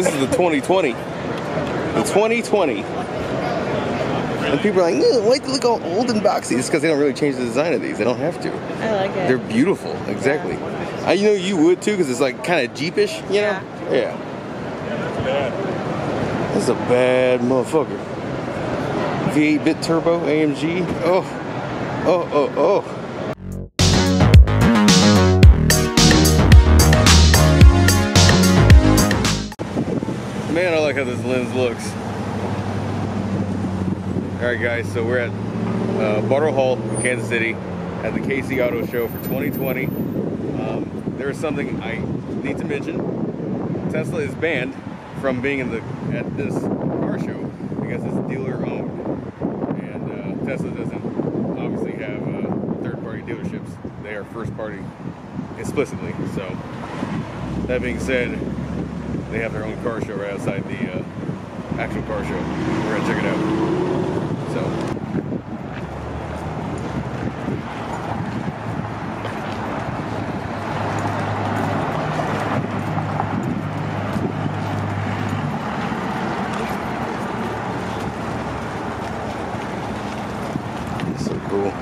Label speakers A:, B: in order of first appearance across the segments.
A: This is the 2020. The 2020. And people are like, "Ugh, why do they look all old and boxy? It's because they don't really change the design of these. They don't have to.
B: I like it.
A: They're beautiful. Exactly. I you know you would too because it's like kind of jeepish. You know. Yeah. This is a bad motherfucker. V8 biturbo AMG. Oh. Oh oh oh. Man, I like how this lens looks. All right, guys. So we're at uh, Bartle Hall, Kansas City, at the KC Auto Show for 2020. Um, there is something I need to mention. Tesla is banned from being in the at this car show because it's dealer owned, and uh, Tesla doesn't obviously have uh, third-party dealerships. They are first-party explicitly. So that being said, they have their own car show right outside the uh, actual car show. We're gonna check it out. So. So cool.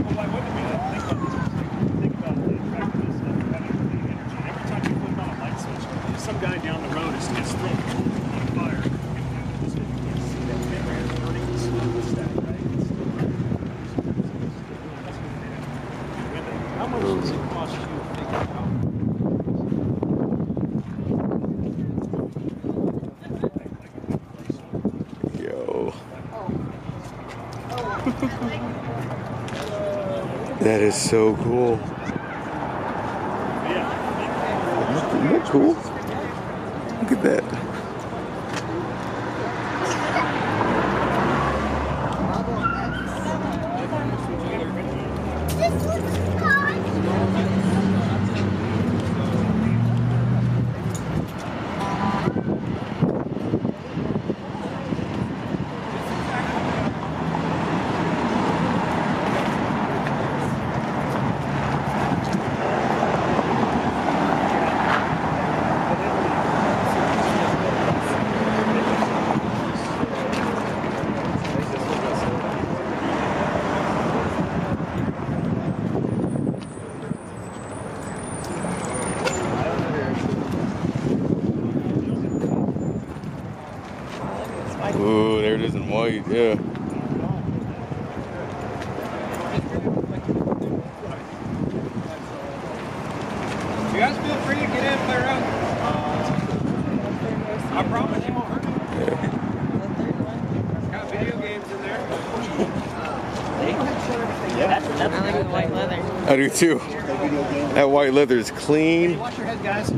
C: Well, like, wait a minute. Think about this. Think about the effectiveness of having the energy. Every time you flip on a light switch, some guy down the road is just throwing on fire. So you can't see that camera is burning the smokestack, right? How much does it cost you to figure out?
A: Yo. That is so cool. There it is in white. Yeah.
D: You guys feel free to get in and play around. I promise you won't hurt you. Got video games in there.
B: I like the white leather.
A: I do too. That white leather is clean.
D: Wash your head, guys.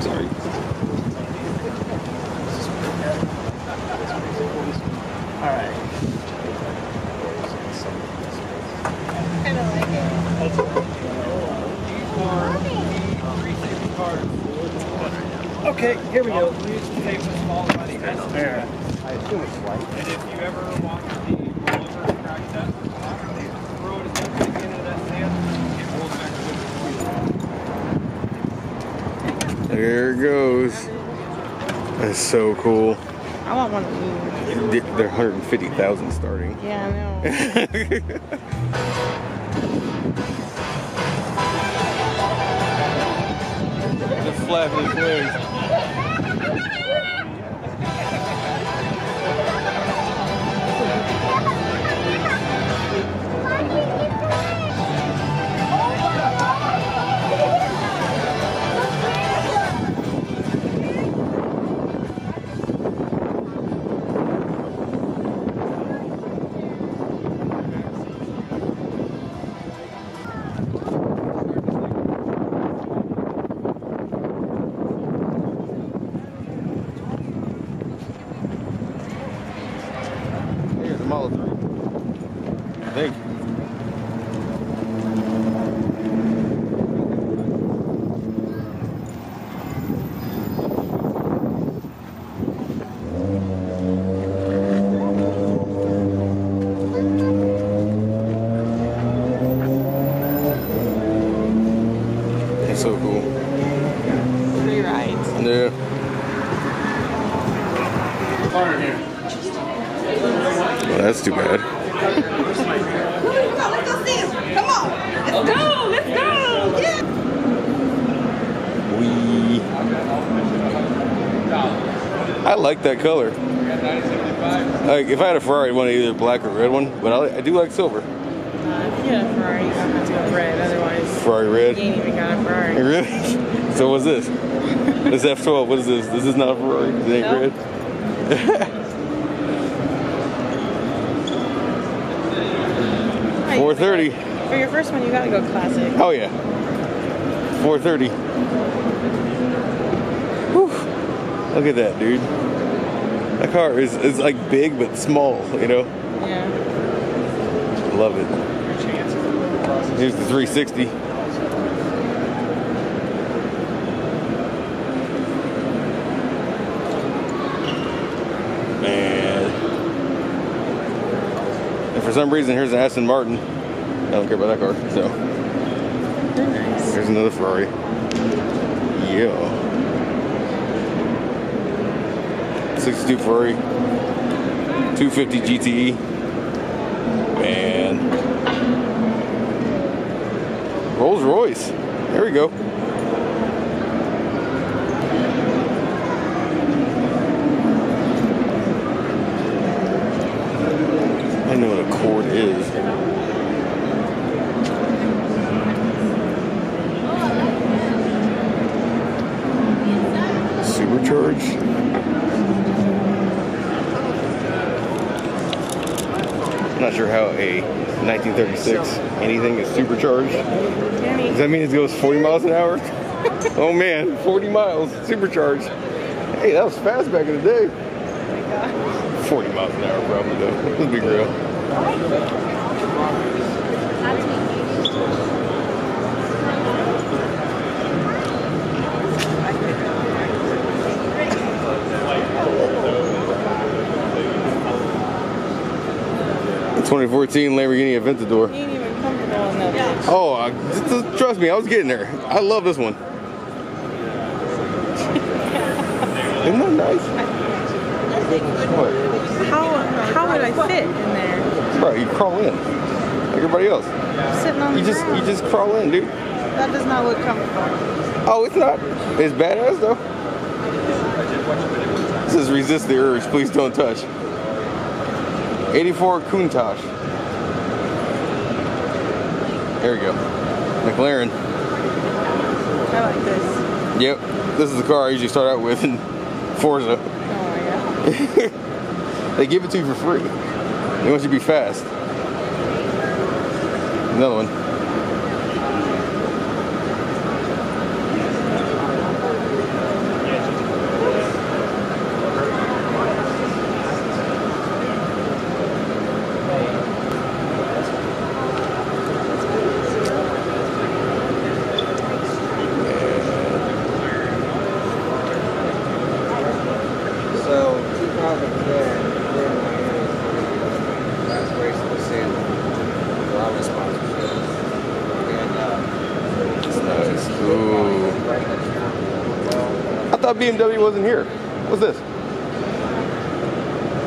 A: Sorry.
C: All right.
B: kind of like it.
D: Okay, here we go. Please take the small money. There. I assume it's white. And if you ever want the liver crack test, throw it at the beginning of that sand. It rolls back with
A: There it goes. That's so cool.
B: I want one of these.
A: They're 150,000 starting.
B: Yeah, I know.
A: Just flapping his wings. That color. Like if I had a Ferrari, I'd want either black or red one, but I, li- I do like silver.
B: Uh, if you get a Ferrari, you don't have to go red. Otherwise,
A: Ferrari
B: you ain't even got a Ferrari.
A: Really? So what's this? This F12. What is this? This is not a Ferrari. It ain't
B: Nope.
A: red.
B: Hey,
A: 430.
B: For your first one, you gotta go classic.
A: Oh yeah. 430. Whew. Look at that, dude. That car is is like big but small. You know.
B: Yeah.
A: Love it. Here's the 360. Man. And for some reason, here's an Aston Martin. I don't care about that car. So
B: nice.
A: there's another Ferrari. Yeah. 62 Ferrari. 250 GTE. and Rolls Royce. There we go. I know what a Accord is. Supercharged. I'm not sure how a 1936 anything is supercharged. Does that mean it goes 40 miles an hour? oh man, 40 miles, supercharged. Hey, that was fast back in the day. 40 miles an hour probably though. Let's be real. 2014 Lamborghini Aventador.
B: you ain't even comfortable in.
A: Oh, just- just trust me, I was getting there. I love this one. Isn't that nice? What?
B: How how would I fit in there?
A: Bro, you crawl in like everybody else.
B: Sitting on the
A: You just you just crawl in, dude.
B: That does not look comfortable.
A: Oh, it's not. It's badass though. This is resist the urge. Please don't touch. 84 Countach. There we go. McLaren.
B: I like this.
A: Yep. This is the car I usually start out with in Forza.
B: Oh my god.
A: They give it to you for free. They want you to be fast. Another one.
E: So, 2010, we're in Miami. Last race of the season. A lot of sponsorships. And, uh,
A: Nice. Ooh.
E: right next year. Well,
A: I thought BMW wasn't here. What's this?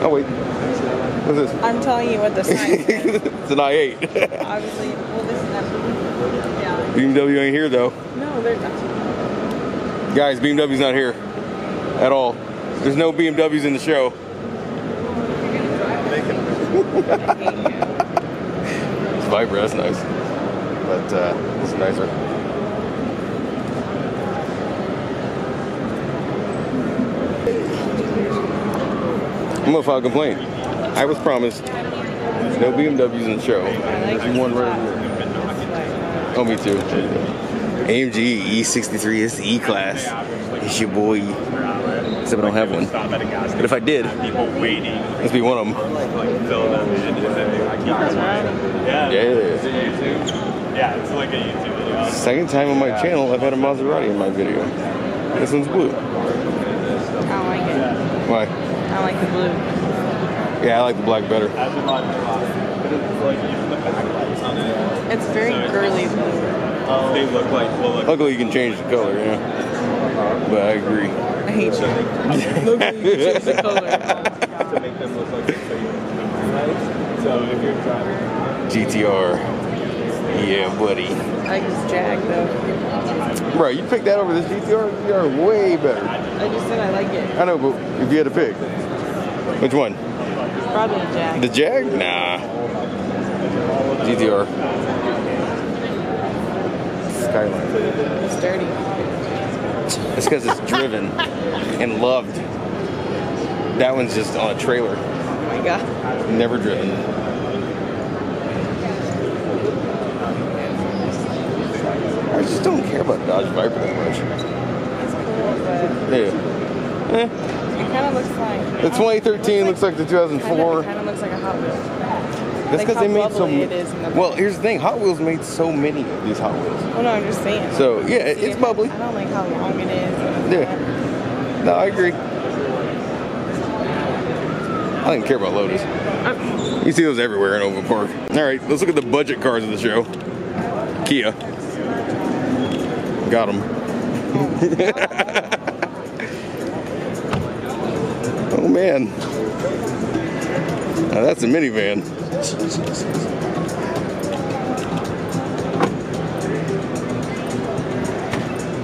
A: Oh wait. What's this?
B: I'm telling you what the sign says.
A: it's an i8.
B: Obviously, well, this is that. Yeah.
A: BMW ain't here though.
B: No, they're not.
A: Guys, BMW's not here at all. There's no BMWs in the show. It's Viper, that's nice. But uh, it's nicer. I'm gonna file a complaint. I was promised no BMWs in the show. There's one right here. Oh, me too. AMG E63 is the E class. It's your boy. Except I don't have one. But if I did, let's be one of them.
C: Yeah.
A: Yeah.
C: Yeah, it's like a YouTube video.
A: Second time on my channel, I've had a Maserati in my video. This one's blue.
B: I don't like it.
A: Why?
B: I like the blue.
A: Yeah, I like the black better.
C: But it's like even the backlights on it.
B: It's very girly blue.
C: They look like well, look
A: Luckily, you can change the color, yeah. But I agree.
B: I hate you. Look, you change the color.
E: to make them look like so if you're driving,
A: GTR. Yeah, buddy.
B: I like just Jag though.
A: Bro, you picked that over this GTR? GTR way better.
B: I just said I like it.
A: I know, but if you had to pick, which one?
B: Probably a Jag.
A: The Jag? Nah. GTR. Skyline.
B: It's dirty.
A: It's because it's driven and loved. That one's just on a trailer,
B: Oh my god.
A: never driven. I just don't care about Dodge Viper that much.
B: It's cool, but
A: Yeah. Eh.
B: it kind of looks like.
A: The 2013 looks like the
B: It
A: 2004.
B: kind of looks like a Hot Wheel.
A: That's because
B: how
A: they made so.
B: bubbly it is in the
A: Well, here's the thing: Hot Wheels made so many of these Hot Wheels.
B: Well, no, I'm just saying.
A: So yeah, it- it's bubbly.
B: I don't like how long it is.
A: Yeah. No, I agree. I didn't care about Lotus. You see those everywhere in Overland Park. All right, let's look at the budget cars of the show. Kia. Got them. man. Now that's a minivan.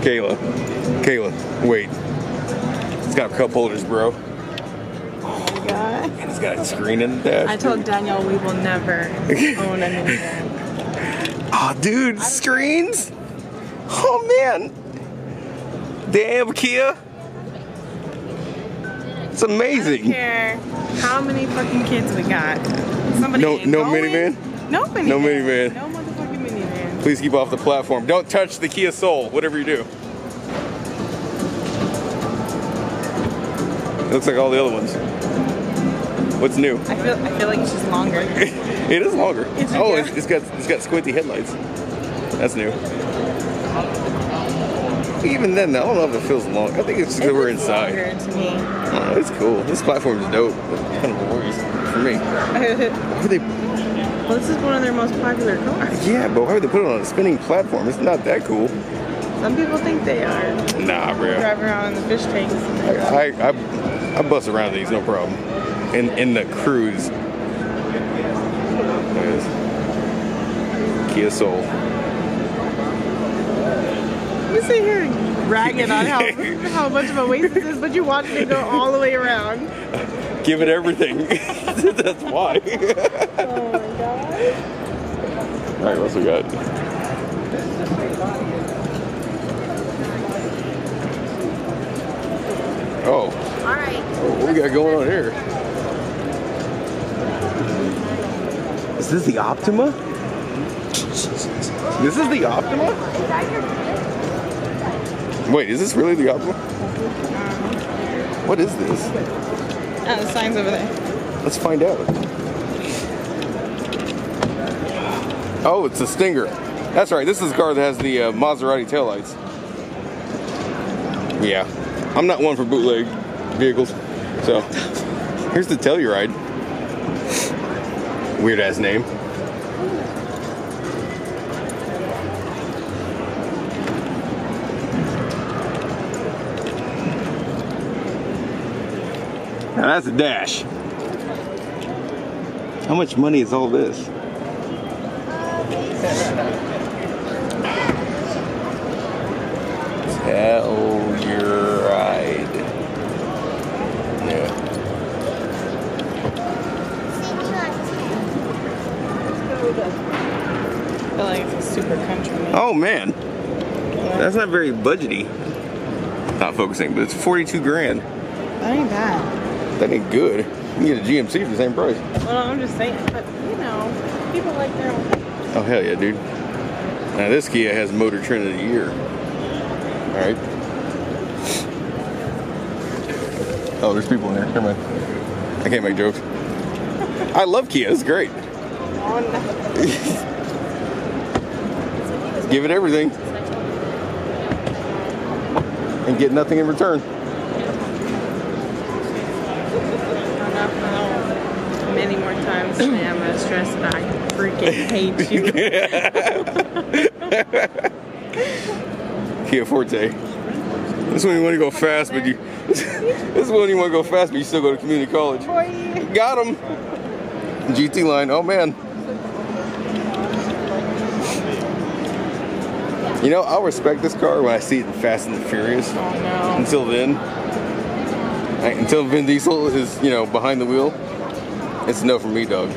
A: Kayla. Kayla, wait. It's got cup holders, bro.
B: Oh, God.
A: And it's got a screen in the dash.
B: I told Danielle we will never own a minivan.
A: Oh, dude, screens? Oh, man. Damn, Kia. It's
B: I don't
A: amazing.
B: care how many fucking kids we got. Somebody
A: No-
B: ain't
A: no
B: going.
A: minivan?
B: No minivan.
A: No minivan.
B: No motherfucking minivan.
A: Please keep off the platform. Don't touch the Kia Soul, whatever you do. It looks like all the other ones. What's new?
B: I feel I feel like it's just longer.
A: it is longer.
B: It's-
A: oh,
B: yeah.
A: it's, it's got it's got squinty headlights. That's new. Even then, I don't know if it feels long. I think it's because
B: It
A: we're inside. Oh, it's cool. This platform is dope. It's kind of worries for me. Why they?
B: well, this is one of their most popular cars.
A: Yeah, but why would they put it on a spinning platform? It's not that cool.
B: Some people think they are.
A: Nah, bro.
B: Drive around in the fish tanks.
A: I, I, I, I bust around these, no problem. In in the cruise. Kia Soul.
B: You sit here ragging on how how much of a waste this is, but you watch it go all the way around.
A: Give it everything. That's why.
B: Oh my god.
A: All right, what else we got? Oh,
B: All right.
A: Oh, what we got going on here? Is this the Optima? This is the Optima? Wait, is this really the Optima? What is this?
B: Oh, the sign's over there.
A: Let's find out. Oh, it's a Stinger. That's right. This is the car that has the uh, Maserati taillights. Yeah. I'm not one for bootleg vehicles. So, here's the Telluride. Weird ass name. Now that's a dash. How much money is all this? Telluride. Yeah.
B: I feel like it's a super country. man.
A: Oh man, that's not very budgety. Not focusing, but it's 42 grand.
B: That ain't bad.
A: That ain't good. You can get a GMC for the same price.
B: Well, I'm just saying, but you know, people like their own.
A: Oh hell yeah, dude. Now this Kia has Motor Trend of the Year. All right. Oh, there's people in there. Never mind. I can't make jokes. I love Kia. It's great.
B: Oh, no.
A: Give it everything. And get nothing in return.
B: Enough now. Many more times today, I'm gonna stress that I freaking hate you.
A: Kia Forte. This one you want to go fast, but you. this one you want to go fast, but you still go to community college. Got him. GT line. Oh man. You know, I'll respect this car when I see it in Fast and the Furious.
B: Oh no.
A: Until then, until Vin Diesel is, you know, behind the wheel, it's no for me, dog.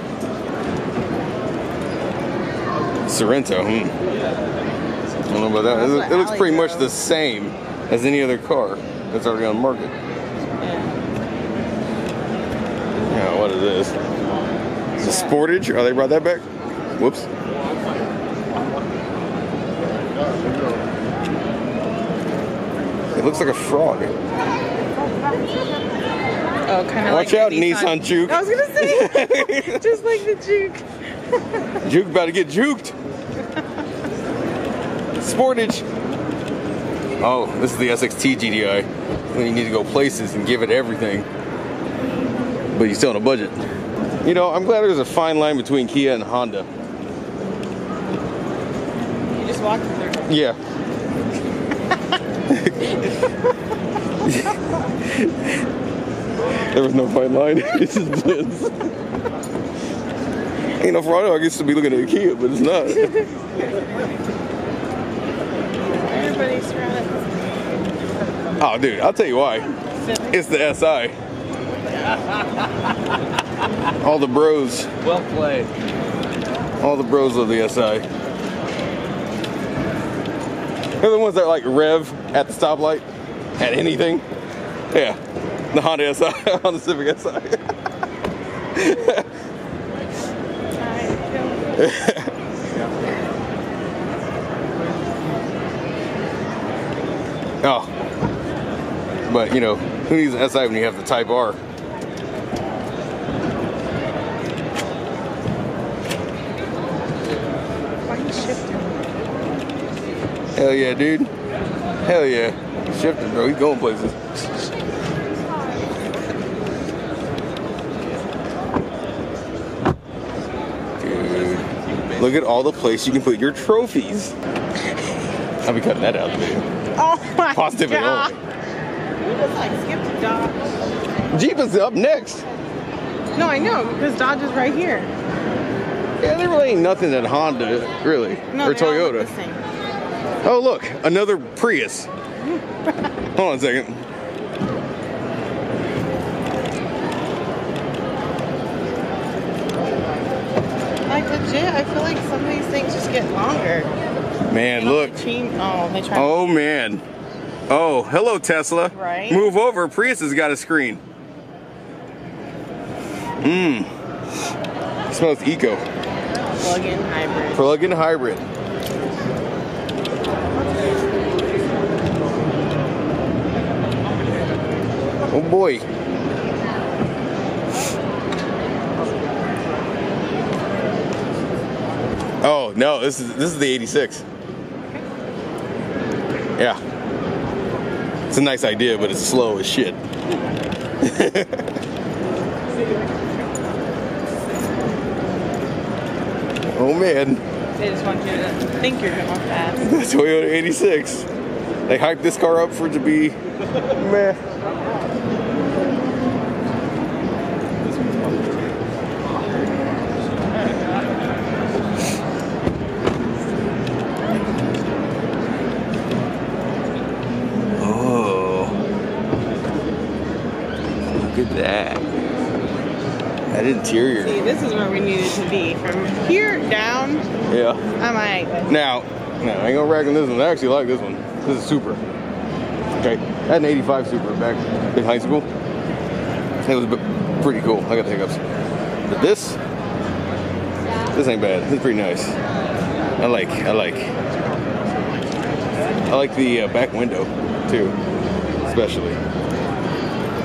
A: Sorento. Hmm. I don't know about that. It, loo- it looks pretty much the same as any other car that's already on the market.
B: Yeah.
A: Yeah, what is this? It's a Sportage. Oh, they brought that back? Whoops. It looks like a frog.
B: Oh, kind of
A: Watch
B: like
A: out,
B: the
A: Nissan Juke.
B: I was gonna say, just like the Juke.
A: Juke about to get juked. Sportage. Oh, this is the SXT GDI. When you need to go places and give it everything. But you're still on a budget. You know, I'm glad there's a fine line between Kia and Honda.
B: You just walked through.
A: Yeah. there was no fine line. It's just blends. Ain't no fraud. I guess to be looking at a Kia, but it's not.
B: Everybody's running.
A: Oh, dude, I'll tell you why. It's the SI. All the bros,
D: Well played.
A: all the bros of the SI. They're the ones that like rev at the stoplight, at anything. Yeah, the Honda SI, Honda Civic SI. Oh, but you know, who needs an SI when you have the Type R?
B: Why are you shifting?
A: Hell yeah, dude. Hell yeah. Shifting, bro. He's going places. Dude. Look at all the place you can put your trophies. I'll be cutting that out of the video.
B: Oh my
A: Positivity
B: god.
A: only.
B: You just like skipped Dodge.
A: Jeep is up next.
B: No, I know because Dodge is right here.
A: Yeah, there really ain't nothing at Honda, really.
B: No,
A: or
B: they all look
A: Toyota. Oh, look, another Prius. Hold on a second.
B: Legit, I feel like some of these things just get longer.
A: Man, look.
B: Oh.
A: Oh, man. Oh, hello, Tesla.
B: Right?
A: Move over. Prius has got a screen. Mmm. Smells eco.
B: Plug-in hybrid.
A: Plug-in hybrid. Oh boy. Oh no, this is this is the 86. Yeah. It's a nice idea, but it's slow as shit. oh man.
B: They just want you to think you're going fast.
A: The Toyota 86. They hyped this car up for it to be meh. Interior.
B: See, this is where we needed to be. From here down,
A: Yeah.
B: I might.
A: Now, no, I ain't gonna rag on this one. I actually like this one. This is super. Okay, I had an 85 Super back in high school. It was pretty cool. I got the hiccups. But this, this ain't bad. This is pretty nice. I like, I like, I like the uh, back window too, especially.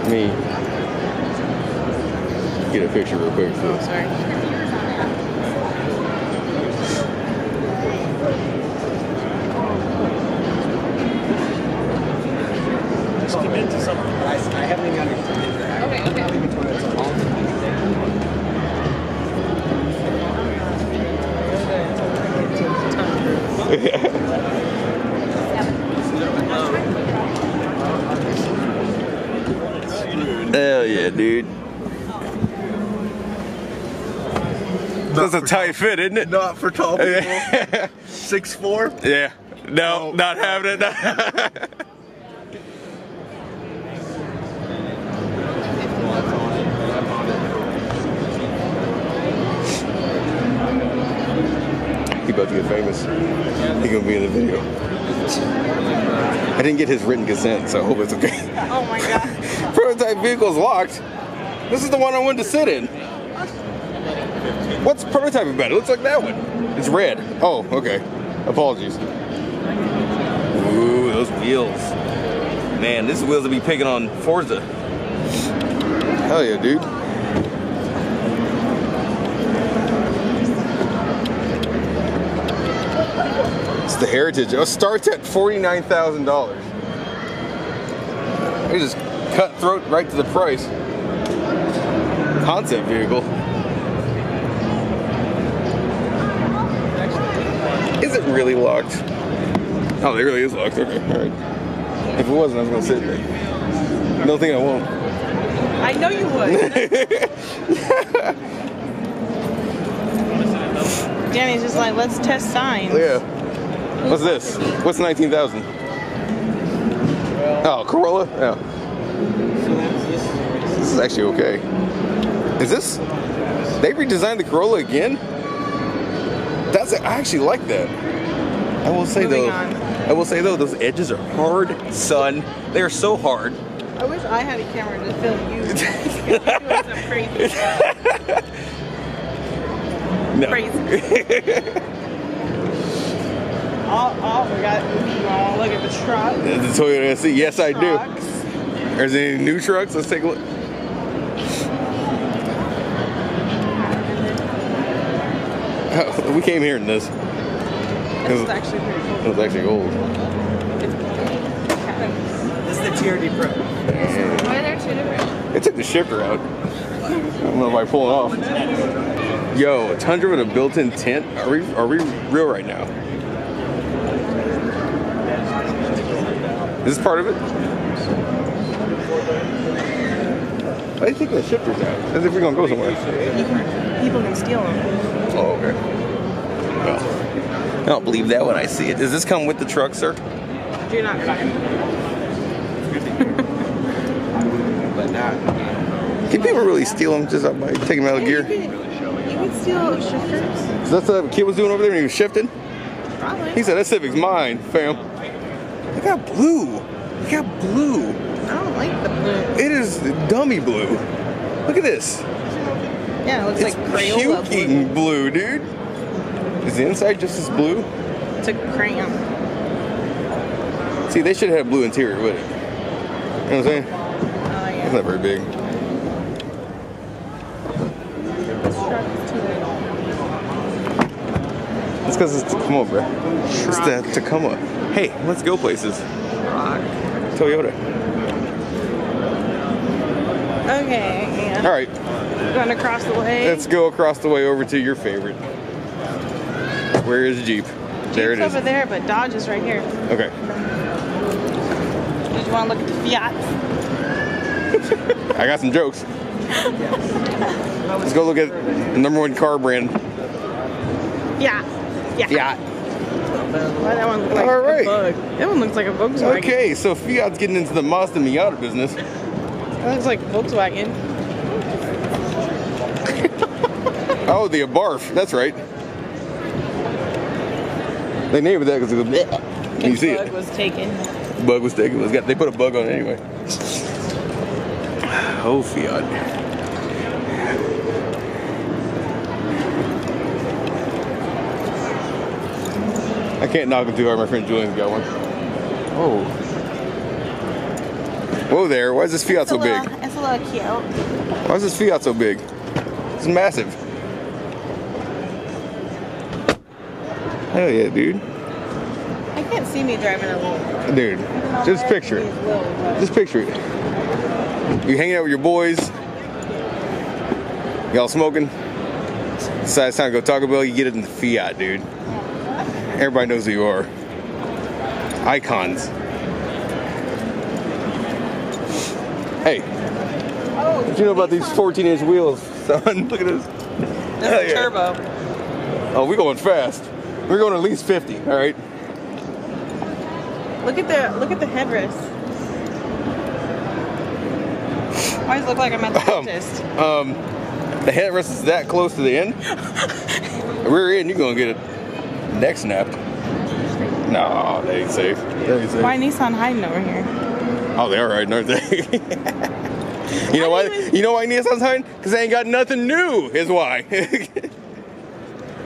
A: Me get a picture real quick.
B: Oh, sorry.
C: Just commit to something.
E: I, I haven't even understood that. Okay, okay. Which one is
A: Hell yeah, dude. That's a tight fit, isn't it?
F: Not for tall people. Six four. Yeah.
A: No,
F: Oh.
A: not having it. he about to get famous. He gonna be in the video. I didn't get his written consent, so I hope it's okay.
B: Oh my god.
A: Prototype vehicle's locked. This is the one I wanted to sit in. What's prototype about? It looks like that one. It's red. Oh, okay. Apologies. Ooh, those wheels. Man, this wheels will be picking on Forza. Hell yeah, dude. It's the Heritage. It starts at $49,000. They just cutthroat right to the price. Concept vehicle. Really locked? Oh, it really is locked. Okay, all right. If it wasn't, I was gonna sit there. No thing I won't.
B: I know you would. Danny's just like, let's test signs.
A: Yeah. What's this? What's 19,000? Oh, Corolla? Yeah. This is actually okay. Is this? They redesigned the Corolla again? That's I actually like that. I will say
B: Moving
A: though.
B: on.
A: I will say though, those edges are hard, son. They are so hard.
B: I wish I had a camera to film you doing some crazy stuff.
A: No.
B: Crazy. Oh, oh, we got, oh, look at the truck.
A: The Toyota. Yes, I do.
B: Trucks.
A: There's any new trucks? Let's take a look. We came here in this.
B: This is actually pretty
A: It
B: cool.
A: was actually old.
E: This is the TRD Pro.
B: Why are there two different?
A: It took the shifter out. I don't know if I pull it off. Yo, a Tundra with a built-in tent. Are we are we real right now? Is this part of it? Why are you taking the shifters out? As if we're gonna go somewhere.
B: People can steal them.
A: Oh, okay. Well, I don't believe that when I see it. Does this come with the truck, sir?
B: Do not.
E: But not.
A: Can people really steal them just by taking them out of gear?
B: you could steal shifters.
A: So that's what the kid was doing over there when he was shifting?
B: Probably.
A: He said, that Civic's mine, fam. Look got blue. Look got blue.
B: I don't like the blue.
A: It is dummy blue. Look at this.
B: Yeah, it looks
A: It's
B: like Crayola blue.
A: puking blue, dude. Is the inside just as blue?
B: It's a crayon.
A: See, they should have blue interior would it. You know what I'm saying?
B: Oh,
A: It's not very big.
B: This truck is too big.
A: It's because it's Tacoma, bro. It's the Tacoma. Hey, let's go places. Toyota.
B: Okay,
A: All right,
B: going across the way.
A: let's go across the way over to your favorite. Where is Jeep? There it
B: Jeep's
A: is.
B: over there, but Dodge is right here.
A: Okay.
B: Did you want to look at the Fiats?
A: I got some jokes. Let's go look at the number one car brand.
B: Yeah. Yeah.
A: Fiat.
B: Why that one like
A: All
B: a bug? That one looks like a Volkswagen.
A: Okay, so Fiat's getting into the Mazda Miata business.
B: That looks like Volkswagen.
A: Oh, the Abarth. That's right. They named it that because it was. Can you see
B: bug
A: it?
B: was taken.
A: Bug was taken. Was got, they put a bug on it anyway. Oh, Fiat. I can't knock him too hard. My friend Julian's got one. Whoa. Whoa there. Why is this Fiat so
B: it's a
A: big?
B: it's a little cute.
A: Why is this Fiat so big? It's massive. Hell yeah, dude.
B: I can't see me driving a little.
A: Dude, just picture it. Just picture it. You hanging out with your boys. Y'all smoking. Decide it's time to go Taco Bell. You get it in the Fiat, dude. Everybody knows who you are. Icons. Hey,
B: Oh,
A: What you know about these 14 inch wheels, son? Look at this.
B: Is
A: yeah.
B: turbo.
A: Oh, we're going fast. We're going at least 50, all right?
B: Look at the look at the headrest. Why does it look like I'm at the
A: Um,
B: dentist?
A: Um, the headrest is that close to the end. Rear end, you're gonna get it neck snapped. No, they ain't safe. They ain't safe.
B: Why Nissan hiding over here?
A: Oh, they are riding, aren't they? you know
B: Why You
A: know why Nissan's hiding? Because they ain't got nothing new. Is why.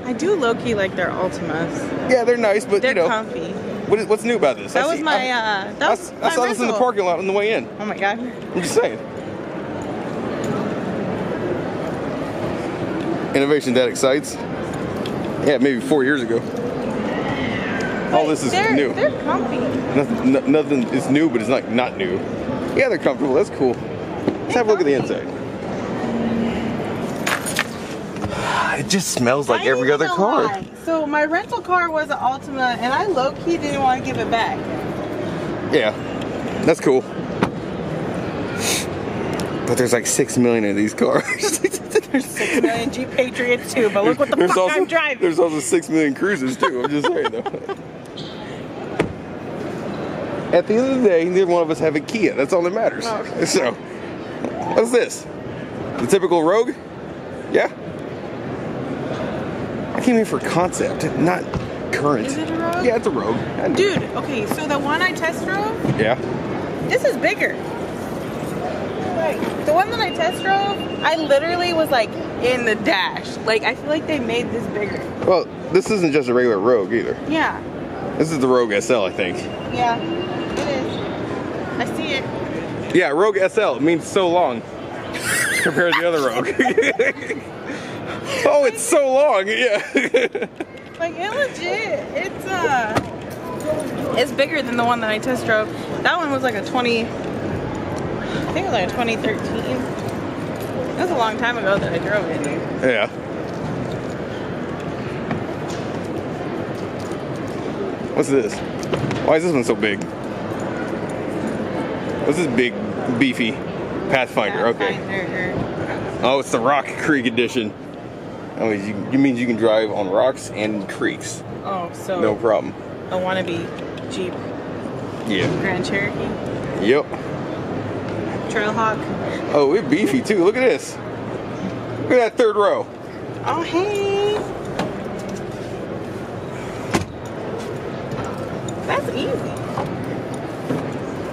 B: I do low key like their Altimas.
A: yeah, they're nice, but
B: They're
A: you know,
B: comfy.
A: what is, what's new about this?
B: That
A: I
B: was
A: see-
B: my
A: I,
B: uh that
A: I,
B: was
A: I
B: my
A: saw this in the
B: rental.
A: parking lot on the way in.
B: Oh my god.
A: I'm just saying. Innovation that excites. Yeah, maybe four years ago. All
B: But
A: this is
B: they're,
A: new.
B: They're comfy.
A: Nothing, no- nothing is new, but it's not not new. Yeah, they're comfortable. That's cool. Let's have a look at the inside. It just smells like
B: I
A: every other car.
B: lie. So my rental car was an Altima, and I low key didn't want to give it back.
A: Yeah, that's cool. But there's like six million of these cars.
B: There's six million Jeep Patriots too, but look what the
A: there's
B: fuck
A: also
B: I'm driving.
A: there's also six million Cruzes too. I'm just saying though. At the end of the day, neither one of us have a Kia. That's all that matters.
B: Oh.
A: So, what's this? The typical Rogue? Yeah. Came here for concept, not current.
B: Is it a Rogue?
A: Yeah, it's a Rogue.
B: Dude, okay, so the one I test drove,
A: Yeah.
B: this is bigger. Like, the one that I test drove, I literally was like in the dash. Like, I feel like they made this bigger.
A: Well, this isn't just a regular Rogue either.
B: Yeah,
A: This is the Rogue SL, I think.
B: yeah, it is. I see it.
A: Yeah, Rogue SL means so long compared to the other Rogue. oh, it's so long. Yeah.
B: Like, it legit, it's, uh, it's bigger than the one that I test drove. That one was like a 20, I think it was like a 2013. It was a long time ago that I drove it.
A: yeah. What's this? Why is this one so big? What's this big, beefy Pathfinder? Okay.
B: Pathfinder.
A: Oh, it's the Rock Creek edition. Oh, you, you means you can drive on rocks and creeks.
B: Oh, so
A: No problem.
B: a wannabe Jeep
A: Yeah.
B: Grand Cherokee,
A: Yep.
B: Trailhawk.
A: Oh, it's beefy too. Look at this. Look at that third row.
B: Oh, hey. That's easy.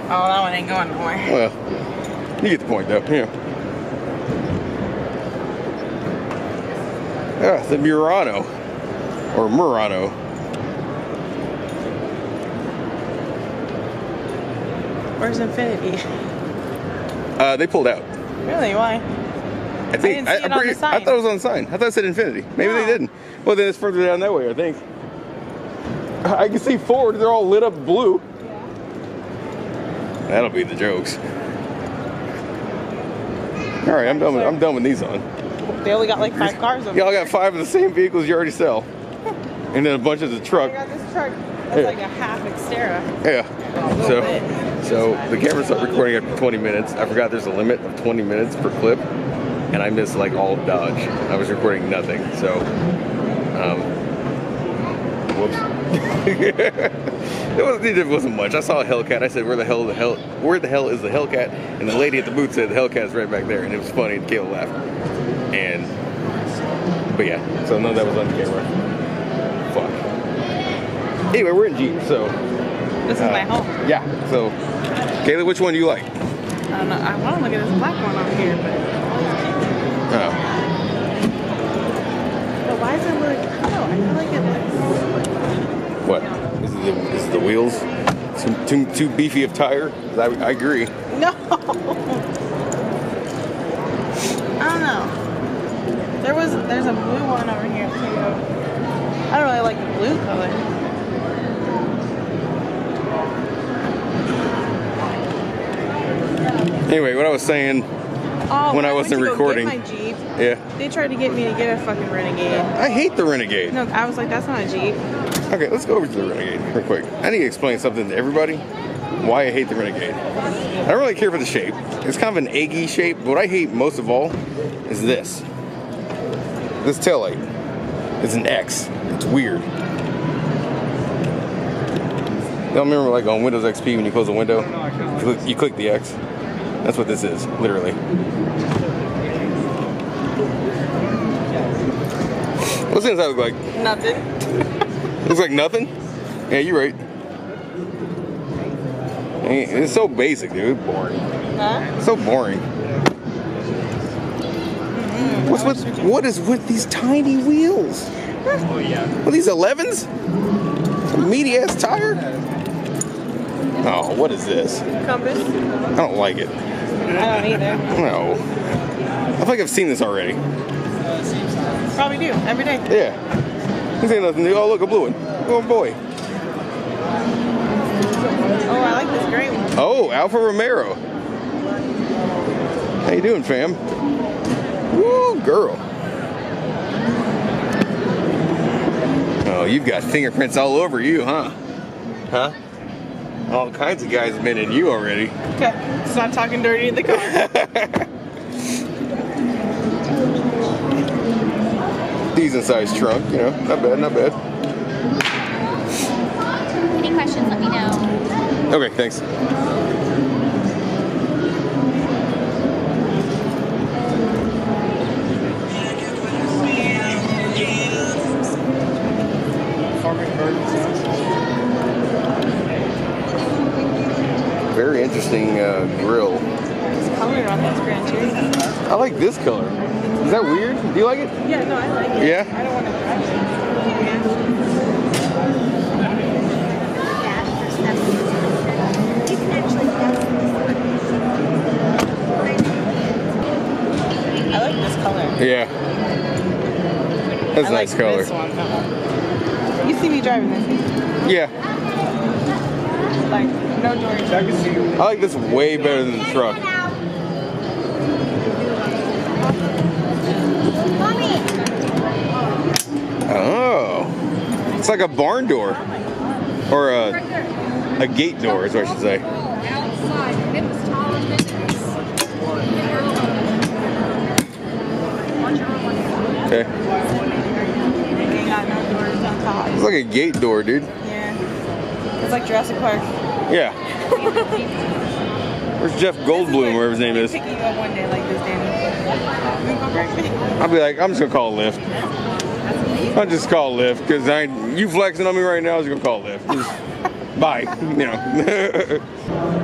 B: Oh, that one ain't going nowhere.
A: Well, you get the point though. Yeah. Yeah, the Murano. Or Murano.
B: Where's Infiniti?
A: Uh, they pulled out.
B: Really? Why?
A: I think
B: didn't see
A: I'm
B: on
A: pretty-
B: the sign.
A: I thought it was on the sign. I thought it said Infiniti. Maybe they didn't. Well, then it's further down that way, I think. I can see Ford. They're all lit up blue. That'll be the jokes. All right, I'm done. With, I'm done with Nissan.
B: They only got like five cars over
A: Y'all got five of the same vehicles you already sell, and then a bunch of the truck.
B: I got this truck. That's
A: Yeah.
B: like a half Xterra.
A: Yeah. So,
B: bit.
A: so the camera stopped recording after 20 minutes. I forgot there's a limit of 20 minutes per clip, and I missed like all of Dodge. I was recording nothing. So, um, whoops. it, was, it wasn't much. I saw a Hellcat. I said, "Where the hell the hell? Where the hell is the Hellcat?" And the lady at the booth said, "The Hellcat's right back there." And it was funny. And Kayla laughed. And, but yeah. So none of that was on camera. Fuck. Anyway, we're in Jeep, so.
B: This is
A: Uh,
B: my home.
A: Yeah. So, Kayla, which one do you like?
B: I. I want to look at this black one over here, but,
A: Oh.
B: but why does it look? Know. I feel like it looks.
A: What? Is it the, is it the wheels? Too, too, too beefy of tire. I, I agree.
B: No. I don't know. There was there's a blue one over here too. I don't really like the blue color.
A: Anyway, what I was saying,
B: Oh,
A: When I wasn't recording.
B: Get my Jeep.
A: yeah,
B: They tried to get me to get a fucking Renegade.
A: I hate the Renegade.
B: No, I was like, that's not a Jeep.
A: Okay, let's go over to the Renegade real quick. I need to explain something to everybody. why I hate the Renegade. I don't really care for the shape. It's kind of an eggy shape. But what I hate most of all is this. This taillight. is an X. It's weird. You don't remember like on Windows XP when you close a window, you click, you click the X. That's what this is, literally. What's the inside look like?
B: Nothing.
A: Looks like nothing. Yeah, you're right. It's so basic, dude. Boring.
B: Huh?
A: So boring. What's with what is with these tiny wheels?
C: Oh yeah.
A: What these 11s? Meaty ass tire? Oh, what is this?
B: Compass?
A: I don't like it.
B: I don't either.
A: No. I feel like I've seen this already.
B: Probably do every day.
A: Yeah. This ain't nothing new. Oh, look, a blue one. Oh, boy.
B: Oh, I like this gray one.
A: Oh, Alfa Romero. How you doing, fam? Woo, girl. Oh, you've got fingerprints all over you, huh? Huh? All kinds of guys have been in you already.
B: Okay. It's not talking dirty in the car.
A: Decent sized trunk, you know. Not bad, not bad.
F: Any questions, let me know.
A: Okay, thanks. Interesting uh, grill.
B: It's colored on this Grand Cherokee.
A: I like this color. Is that weird? Do you like it?
B: Yeah, no, I like it.
A: Yeah?
B: I don't want to drive it.
F: You can actually
B: I like this color.
A: Yeah. That's
B: I
A: a nice
B: like
A: color.
B: This one. You see me driving this?
A: Yeah.
B: Like no doors.
A: I like this way better than the truck. Oh. It's like a barn door. Or a, a gate door, is what I should say.
F: outside, and it was taller than this.
A: Okay.
B: Ain't got no doors on top.
A: It's like a gate door, dude.
B: Yeah. It's like Jurassic Park.
A: Yeah. Where's Jeff Goldblum, whatever his name is?
B: Picking you up one day like this, Danny. You go break
A: I'll be like, I'm just gonna call a Lyft. I'll just call a Lyft because I you flexing on me right now. I was gonna call a Lyft. Just, bye. You know.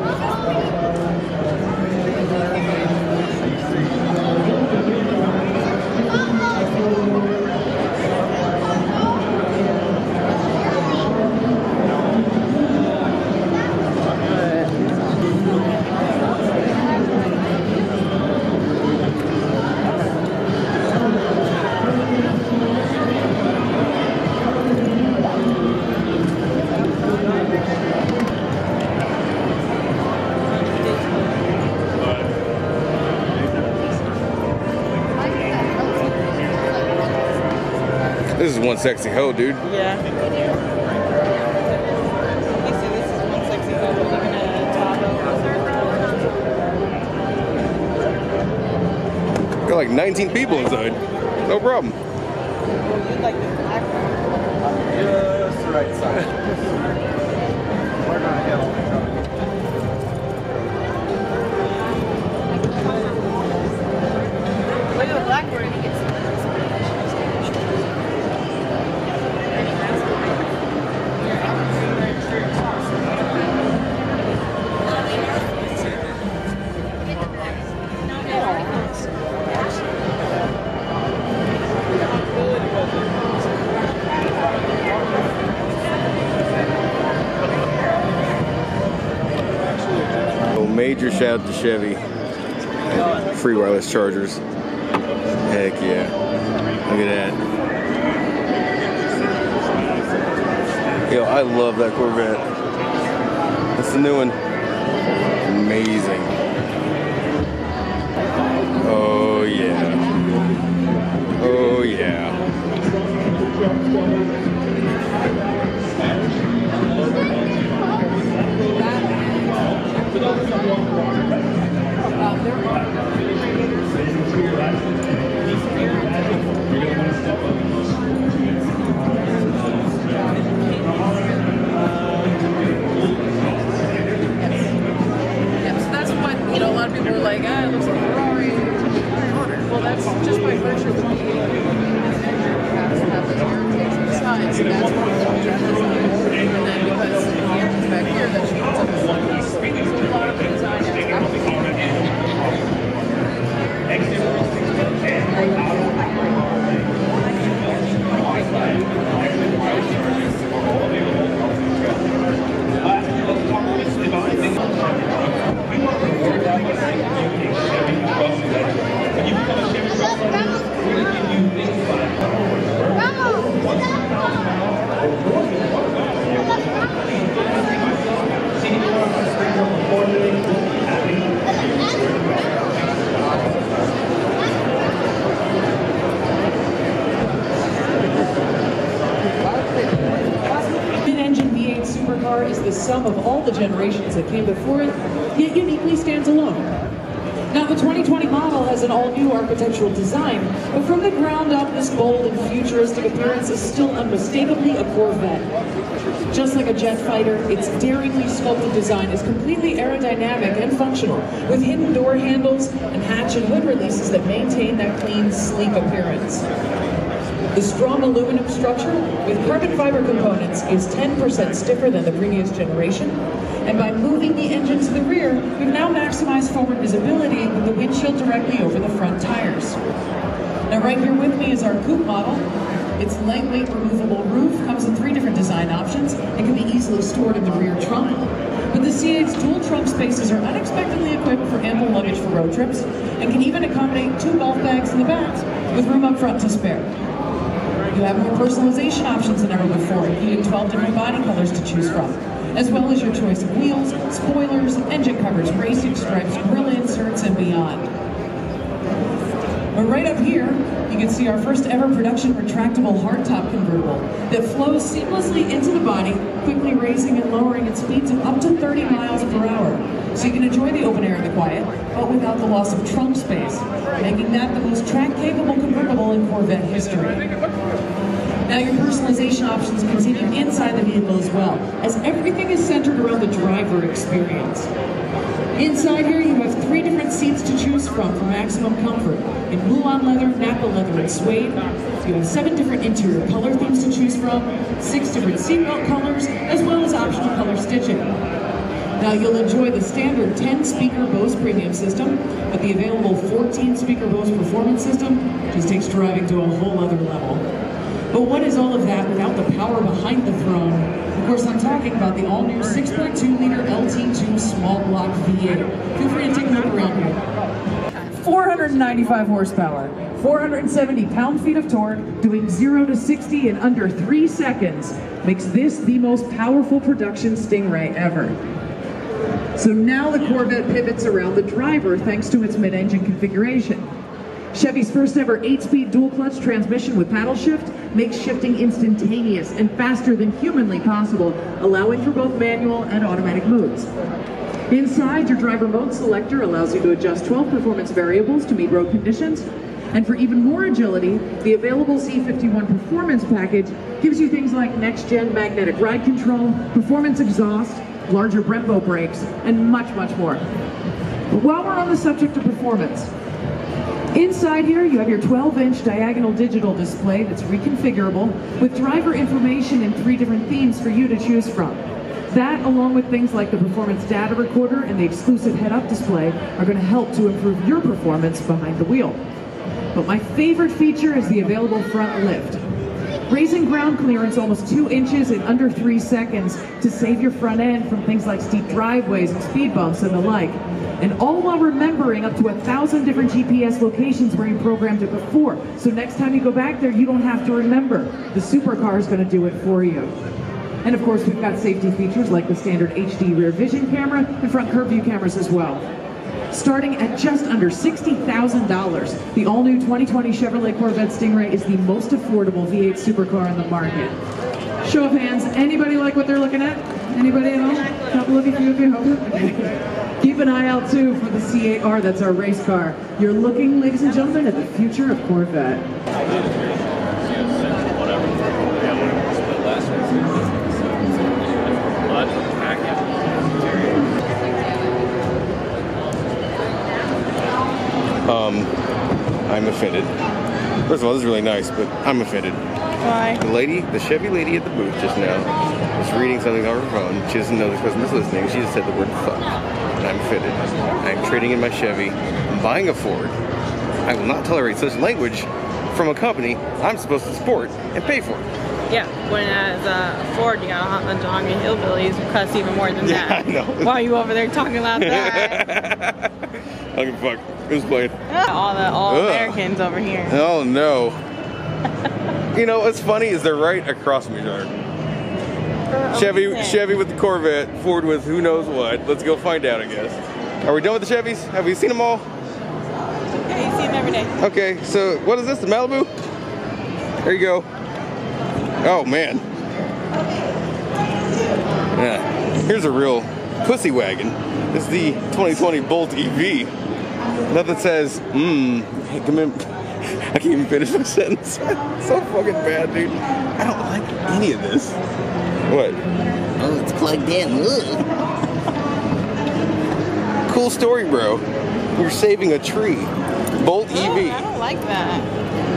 A: sexy hoe, dude.
B: Yeah. You see, this is one sexy photo looking at a Tahoe.
A: Got like 19 people inside. No problem.
B: Like this black one.
E: Just the right side. We're gonna hit all the truck.
B: Look at the black
A: shout out to Chevy. Free wireless chargers. Heck yeah. Look at that. Yo, I love that Corvette. That's the new one. Amazing. Oh yeah. Oh yeah.
G: Get all this up off the
H: water. Generations that came before it, yet uniquely stands alone. Now, the 2020 model has an all-new architectural design, but from the ground up, this bold and futuristic appearance is still unmistakably a Corvette. Just like a jet fighter, its daringly sculpted design is completely aerodynamic and functional, with hidden door handles and hatch and hood releases that maintain that clean, sleek appearance. The strong aluminum structure with carbon fiber components is 10% stiffer than the previous generation, and by moving the engine to the rear, we've now maximized forward visibility with the windshield directly over the front tires. Now right here with me is our coupe model. Its lightweight removable roof comes in three different design options and can be easily stored in the rear trunk. But the C8's dual trunk spaces are unexpectedly equipped for ample luggage for road trips and can even accommodate two golf bags in the back with room up front to spare. You have more personalization options than ever before, including 12 different body colors to choose from, as well as your choice of wheels, spoilers, engine covers, racing stripes, grille inserts, and beyond. But right up here, you can see our first ever production retractable hardtop convertible that flows seamlessly into the body, quickly raising and lowering its speeds of up to 30 miles per hour. So you can enjoy the open air and the quiet, but without the loss of trunk space, making that the most track-capable convertible in Corvette history. Now your personalization options continue inside the vehicle as well, as everything is centered around the driver experience. Inside here, you have three different seats to choose from for maximum comfort. In Mulan leather, Napa leather, and suede. You have seven different interior color themes to choose from, six different seatbelt colors, as well as optional color stitching. Now you'll enjoy the standard 10-speaker Bose premium system, but the available 14-speaker Bose performance system just takes driving to a whole other level. But what is all of that without the power behind the throne? Of course, I'm talking about the all-new 6.2-liter LT2 small block V8. Feel free to take a look around here. 495 horsepower, 470 pound-feet of torque, doing 0 to 60 in under 3 seconds, makes this the most powerful production Stingray ever. So now the Corvette pivots around the driver thanks to its mid-engine configuration. Chevy's first ever 8-speed dual-clutch transmission with paddle shift makes shifting instantaneous and faster than humanly possible, allowing for both manual and automatic modes. Inside, your driver mode selector allows you to adjust 12 performance variables to meet road conditions. And for even more agility, the available Z51 Performance package gives you things like next-gen magnetic ride control, performance exhaust, larger Brembo brakes, and much, much more. But while we're on the subject of performance, Inside here, you have your 12-inch diagonal digital display that's reconfigurable with driver information in three different themes for you to choose from. That, along with things like the performance data recorder and the exclusive head-up display, are going to help to improve your performance behind the wheel. But my favorite feature is the available front lift. Raising ground clearance almost two inches in under three seconds to save your front end from things like steep driveways and speed bumps and the like. And all while remembering up to a thousand different GPS locations where you programmed it before. So next time you go back there, you don't have to remember. The supercar is going to do it for you. And of course, we've got safety features like the standard HD rear vision camera and front curve view cameras as well. Starting at just under $60,000, the all-new 2020 Chevrolet Corvette Stingray is the most affordable V8 supercar on the market. Show of hands, anybody like what they're looking at? Anybody at all? Couple of you, of you, okay. Keep an eye out too for the C8R, that's our race car. You're looking, ladies and gentlemen, at the future of Corvette.
A: Um, I'm offended. First of all, this is really nice, but I'm offended.
B: Why?
A: The lady, the Chevy lady at the booth just now, was reading something on her phone. She doesn't know the customer's listening. She just said the word fuck. And I'm offended. I'm trading in my Chevy. I'm buying a Ford. I will not tolerate such language from a company I'm supposed to support and pay for.
B: Yeah, when as uh, Ford, you got a bunch of hungry hillbillies who cuss even more than
A: Yeah,
B: that.
A: I know.
B: Why are you over there talking about that?
A: I a fuck. Who's playing?
B: all the all
A: Ugh.
B: Americans over here.
A: Oh no. you know what's funny is they're right across from each other. Uh, Chevy,
B: Okay.
A: Chevy with the Corvette, Ford with who knows what. Let's go find out, I guess. Are we done with the Chevys? Have we seen them all?
B: Yeah, you see them every day.
A: Okay, so what is this? The Malibu? There you go. Oh man. Yeah. Here's a real pussy wagon. This is the 2020 Bolt EV. Nothing says, mmm. Hey, come in. I can't even finish my sentence. so fucking bad, dude. I don't like any of this. What?
I: Oh, it's plugged in.
A: Cool story, bro. You're saving a tree. Bolt
B: Oh, I don't like that.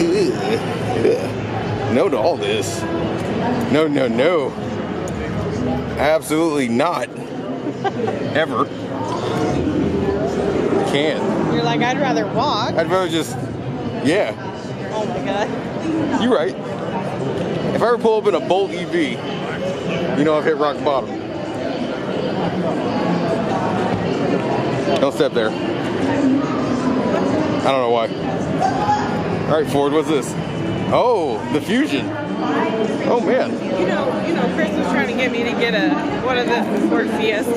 A: Ugh. Ugh. No to all this. No, no, no. Absolutely not. Ever. Can't.
B: You're like, I'd rather walk.
A: I'd rather just, yeah,
B: Oh my god.
A: you're right. If I ever pull up in a Bolt EV, you know I've hit rock bottom. Don't step there. I don't know why. All right, Ford, what's this? Oh, the Fusion. Oh man.
B: You know, you know, Chris was trying to get me to get a one of the Ford Fiestas?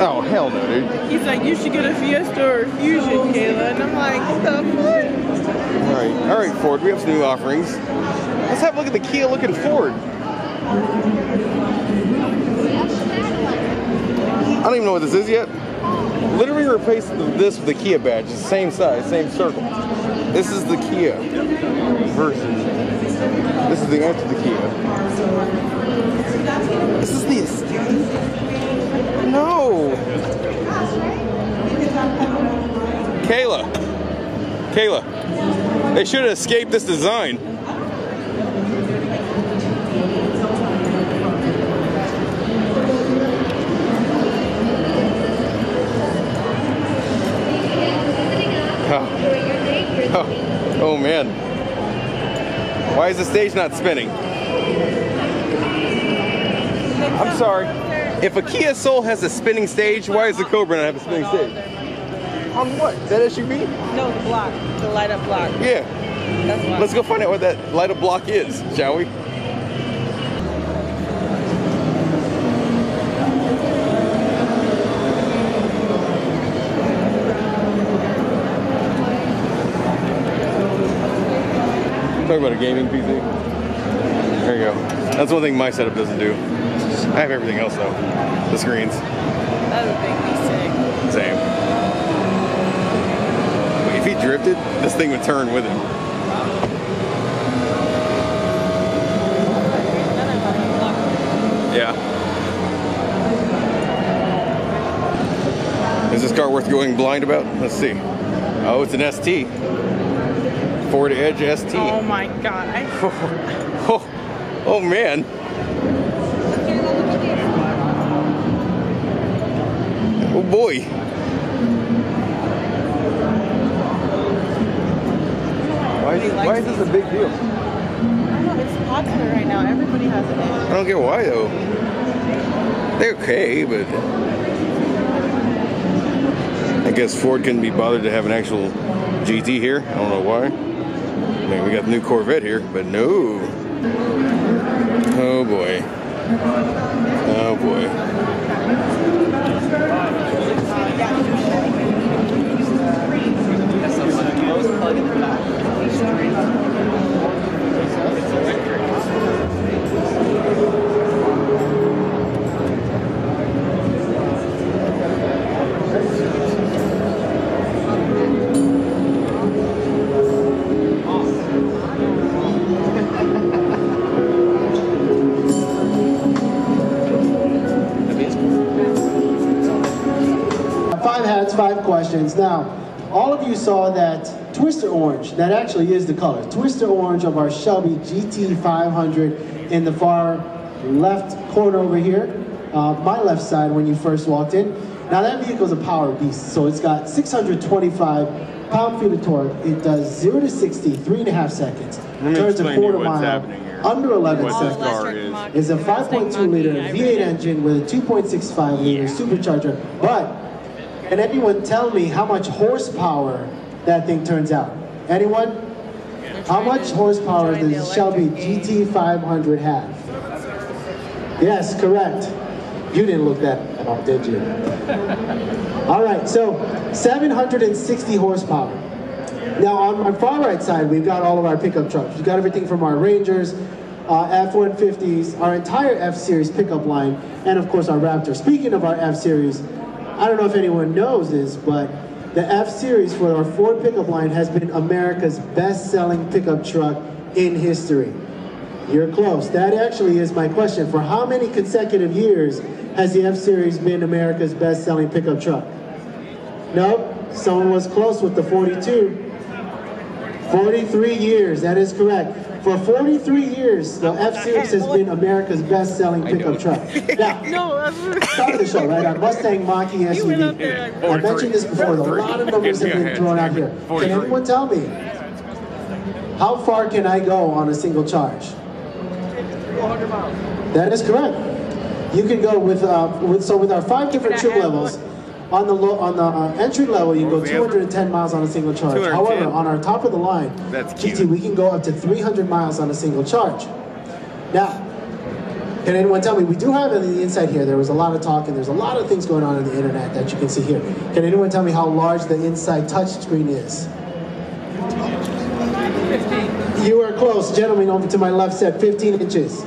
A: Oh hell no, dude.
B: He's like, you should get a Fiesta or a Fusion, Kayla. And I'm like, what the fuck?
A: All right, all right, Ford. We have some new offerings. Let's have a look at the Kia looking Ford. I don't even know what this is yet. Literally replaced this with the Kia badge. It's the same size, same circle. This is the Kia version. This is the answer to the Kia. This is the Escape. No. Kayla. Kayla. They should have escaped this design. Oh. Oh. oh man. Why is the stage not spinning? I'm sorry. If a Kia Soul has a spinning stage, why does the Cobra not have a spinning stage? On what? That SUV?
B: No, the block, the light up block.
A: Yeah. Let's go find out what that light up block is, shall we? Talk about a gaming PC. There you go. That's one thing my setup doesn't do. I have everything else though. The screens,
B: That would make me sick.
A: same. If he drifted, this thing would turn with him. Yeah. Is this car worth going blind about? Let's see. Oh, it's an ST. Ford Edge ST.
B: Oh my god. I,
A: Oh, oh man. Oh boy. Why is, why is this a big deal?
B: I don't know, it's popular right now. Everybody has it.
A: I don't get why though. They're okay, but I guess Ford couldn't be bothered to have an actual GT here. I don't know why. Mean, we got the new Corvette here, but no. Oh boy. Oh boy.
J: Five hats, five questions. Now, all of you saw that Twister Orange. That actually is the color. Twister Orange of our Shelby GT500 in the far left corner over here. Uh, my left side when you first walked in. Now that vehicle is a power beast. So it's got 625 pound-feet of torque. It does 0 to 60, three and a half seconds.
A: me
J: Turns a quarter
A: what's
J: mile
A: happening here.
J: under 11 seconds. It's a 5.2 liter V8 engine with a 2.65 liter supercharger. But can anyone tell me how much horsepower that thing turns out? Anyone? How much horsepower does Shelby GT500 have? Yes, correct. You didn't look that up, did you? All right, so 760 horsepower. Now on my far right side, we've got all of our pickup trucks. We've got everything from our Rangers, uh, F-150s, our entire F-Series pickup line, and of course our Raptor. Speaking of our F-Series, I don't know if anyone knows this, but the F-Series for our Ford pickup line has been America's best-selling pickup truck in history. You're close. That actually is my question. For how many consecutive years has the F-Series been America's best-selling pickup truck? Nope. Someone was close with the 42. 43 years, that is correct. For 43 years, the F-Series has been America's best-selling pickup truck. Now,
B: No,
J: start the show, right? Our Mustang Mach-E SUV. I mentioned this before, a lot of numbers have been thrown out here. Can anyone tell me, how far can I go on a single charge? That is correct. You can go with, uh, with so with our five different trim levels. On the low, on the uh, entry level, you can go 210 miles on a single charge. However, on our top of the line,
A: That's
J: GT, we can go up to 300 miles on a single charge. Now, can anyone tell me? We do have on the inside here. There was a lot of talk, and there's a lot of things going on on the internet that you can see here. Can anyone tell me how large the inside touchscreen is? You are close, gentlemen. Over to my left said 15 inches.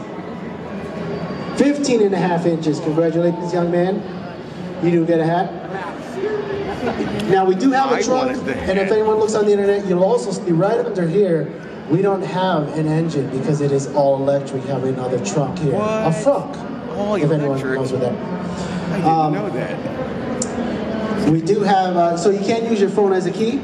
J: 15 and a half inches. Congratulations, young man. You do get a hat. Now we do have a trunk, and if anyone looks on the internet, you'll also see right under here, we don't have an engine because it is all electric. We have another trunk here, a frunk.
A: All
J: if anyone
A: electric.
J: knows what that.
A: I didn't
J: Um,
A: know that.
J: We do have, uh, so you can't use your phone as a key.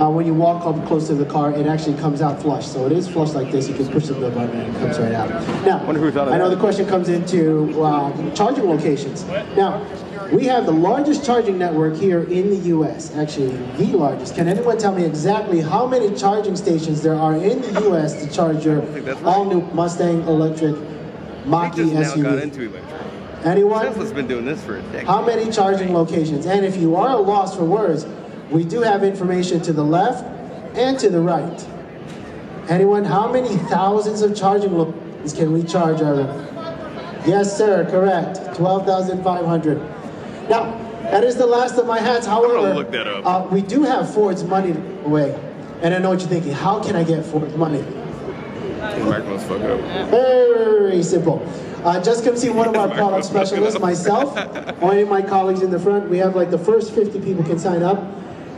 J: Uh, when you walk up close to the car, it actually comes out flush. So it is flush like this. You can push the button and it comes right out. Now,
A: who
J: I know the question comes into uh, charging locations. Now, we have the largest charging network here in the U.S. Actually, the largest. Can anyone tell me exactly how many charging stations there are in the U.S. to charge your all-new Mustang electric Mach-E
A: We now got
J: SUV?
A: into electric.
J: Anyone?
A: Tesla's been doing this for a decade.
J: How many charging locations? And if you are loss for words, we do have information to the left and to the right. Anyone, how many thousands of charging locations can we charge our... Yes, sir, correct. 12,500. Now, that is the last of my hats. However,
A: look that up.
J: Uh, we do have Ford's money away. And I know what you're thinking. How can I get Ford's money?
A: The microphone's up.
J: Very simple. Uh, just come see one of our product specialists, myself, or any of my colleagues in the front. We have like the first 50 people can sign up.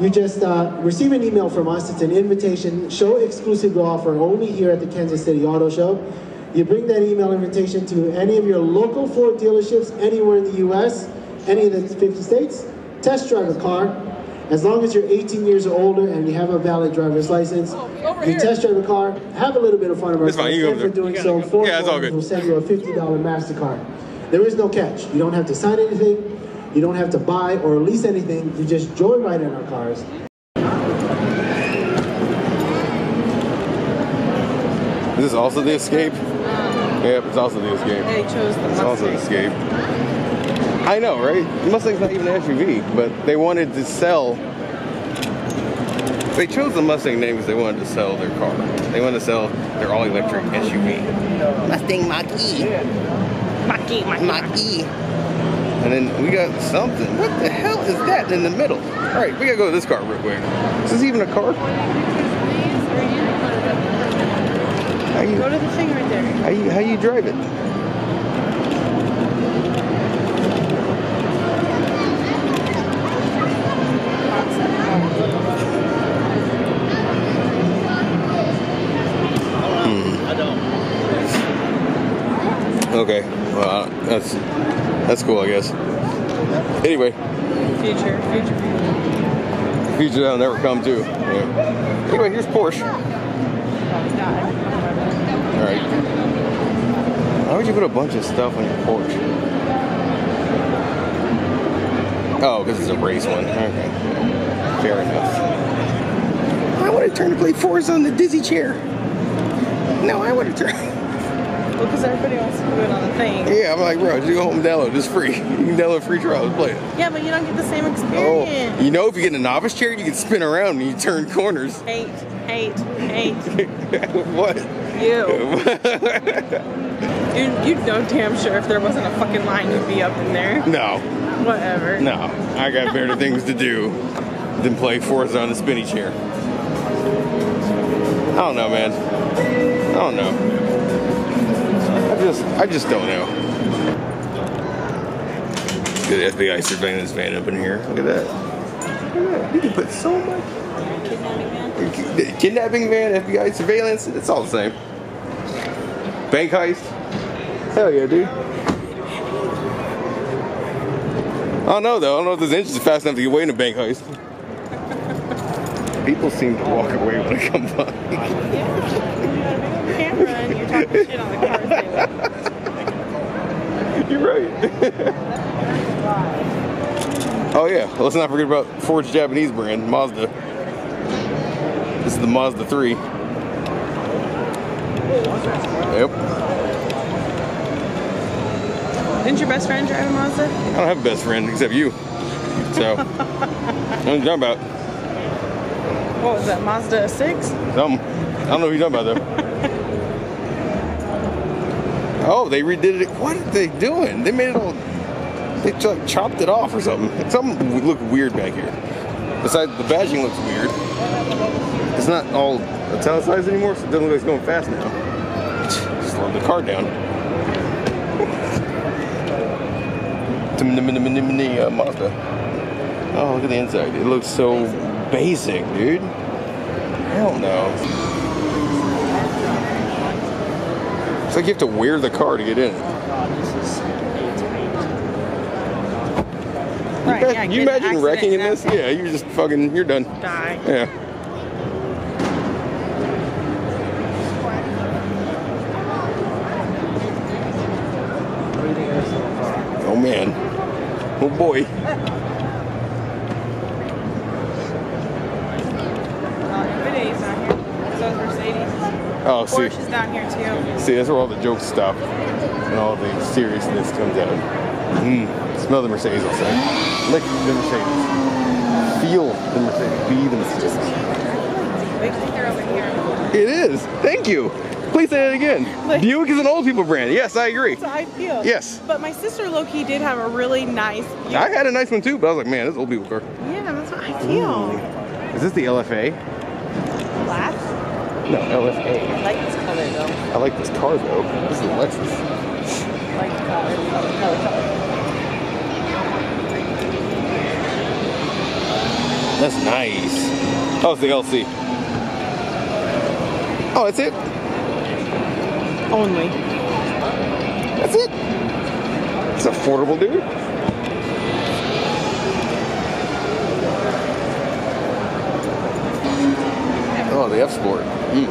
J: You just uh, receive an email from us. It's an invitation, show exclusive offer only here at the Kansas City Auto Show. You bring that email invitation to any of your local Ford dealerships anywhere in the U.S., any of the 50 states. Test drive a car. As long as you're 18 years or older and you have a valid driver's license, oh, you test drive a car, have a little bit of fun of our
A: It's fine, you go
J: and for
A: over there.
J: doing
A: You
J: so,
A: gotta go.
J: Ford
A: Yeah, it's all
J: Motors
A: good.
J: will send you a $50 MasterCard. There is no catch. You don't have to sign anything. You don't have to buy or lease anything. You just join right in our cars.
A: Is this also the Escape? Yep, it's also the Escape.
B: They chose the
A: It's also the Escape. I know, right? Mustang's not even an SUV, but they wanted to sell. They chose the Mustang name because they wanted to sell their car. They wanted to sell their all-electric SUV.
I: Mustang Mach-E.
B: Mach-E,
I: Mach-E.
A: And then we got something. What the hell is that in the middle? All right, we gotta go to this car real quick. Is this even a car? How you,
B: Go to the thing right there.
A: how you, how you drive it? Okay, well, that's that's cool, I guess. Anyway,
B: Future, future, future.
A: Future that'll never come too. Yeah. Anyway, here's Porsche. All right. Why would you put a bunch of stuff on your porch? Oh, because it's a race one. Okay. Fair enough. I want to turn to play Forza on the dizzy chair. No, I want to turn.
B: Well, because everybody wants to do it on the thing.
A: Yeah, I'm like, bro, just go home and download. It's free. You can download a free trial and play it.
B: Yeah, but you don't get the same experience.
A: Oh,
B: experience.
A: you know, if you get in a novice chair, you can spin around and you turn corners.
B: Hate, hate, hate
A: what?
B: you. you. You'd know damn sure if there wasn't a fucking line, you'd be up in there.
A: No,
B: Whatever.
A: no. I got better things to do than play Forza on the spinny chair. I don't know, man. I don't know. I just, I just don't know. Good FBI surveillance van up in here. Look at that. You can put so much. The Kidnapping van, FBI surveillance, it's all the same. Bank heist. Hell yeah, dude. I don't know though. I don't know if this engine is fast enough to get away in a bank heist. People seem to walk away when I come by.
B: Camera and you're talking shit on the.
A: Right. oh yeah, let's not forget about Ford's Japanese brand, Mazda. This is the Mazda 3. Yep.
B: Didn't your best friend drive a Mazda?
A: I don't have a best friend except you. So, what are you talking about?
B: What was that, Mazda 6?
A: Something. I don't know what you're talking about though. Oh, they redid it. What are they doing? They made it all. They ch- chopped it off or something. Something looked weird back here. Besides, the badging looks weird. It's not all italicized anymore, so it doesn't look like it's going fast now. Slow the car down. Uh, Mazda. Oh, look at the inside. It looks so basic, dude. Hell no. It's like you have to wear the car to get in it.
B: Right,
A: you
B: yeah,
A: you
B: get in an
A: imagine wrecking in this? Yeah, you're just fucking, you're done.
B: Die.
A: Yeah. Oh man. Oh boy.
B: Infiniti's down here. So is Mercedes.
A: Oh, see.
B: Porsche is down here too.
A: See, that's where all the jokes stop and all the seriousness comes out. Mm. Smell the Mercedes, I'll say. Lick the Mercedes. Feel the Mercedes. Be the Mercedes.
B: They think they're over here.
A: It is. Thank you. Please say that again. Buick is an old people brand. Yes, I agree.
B: How I feel.
A: Yes.
B: But my sister Loki did have a really nice.
A: I had a nice one too, but I was like, man, this old people car.
B: Yeah, that's what I feel.
A: Is this the LFA? No, LFA.
B: I like this color though.
A: I like this car though. This is a Lexus.
B: I like the color. Color, color.
A: That's nice. Oh, it's the LC. Oh, that's it?
B: Only.
A: That's it? It's affordable, dude. Oh, the F Sport. Mm.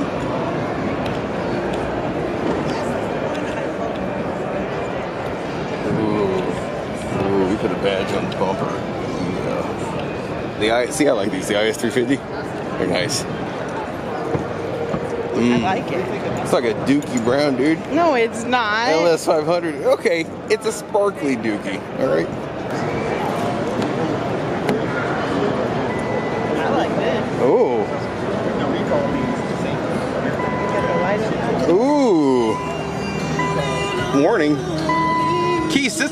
A: Ooh. Ooh, we put a badge on the bumper. Yeah. The I see, I like these. The IS 350. They're nice.
B: I like it.
A: It's like a Dookie Brown, dude.
B: No, it's not.
A: LS 500. Okay, it's a sparkly Dookie. All right.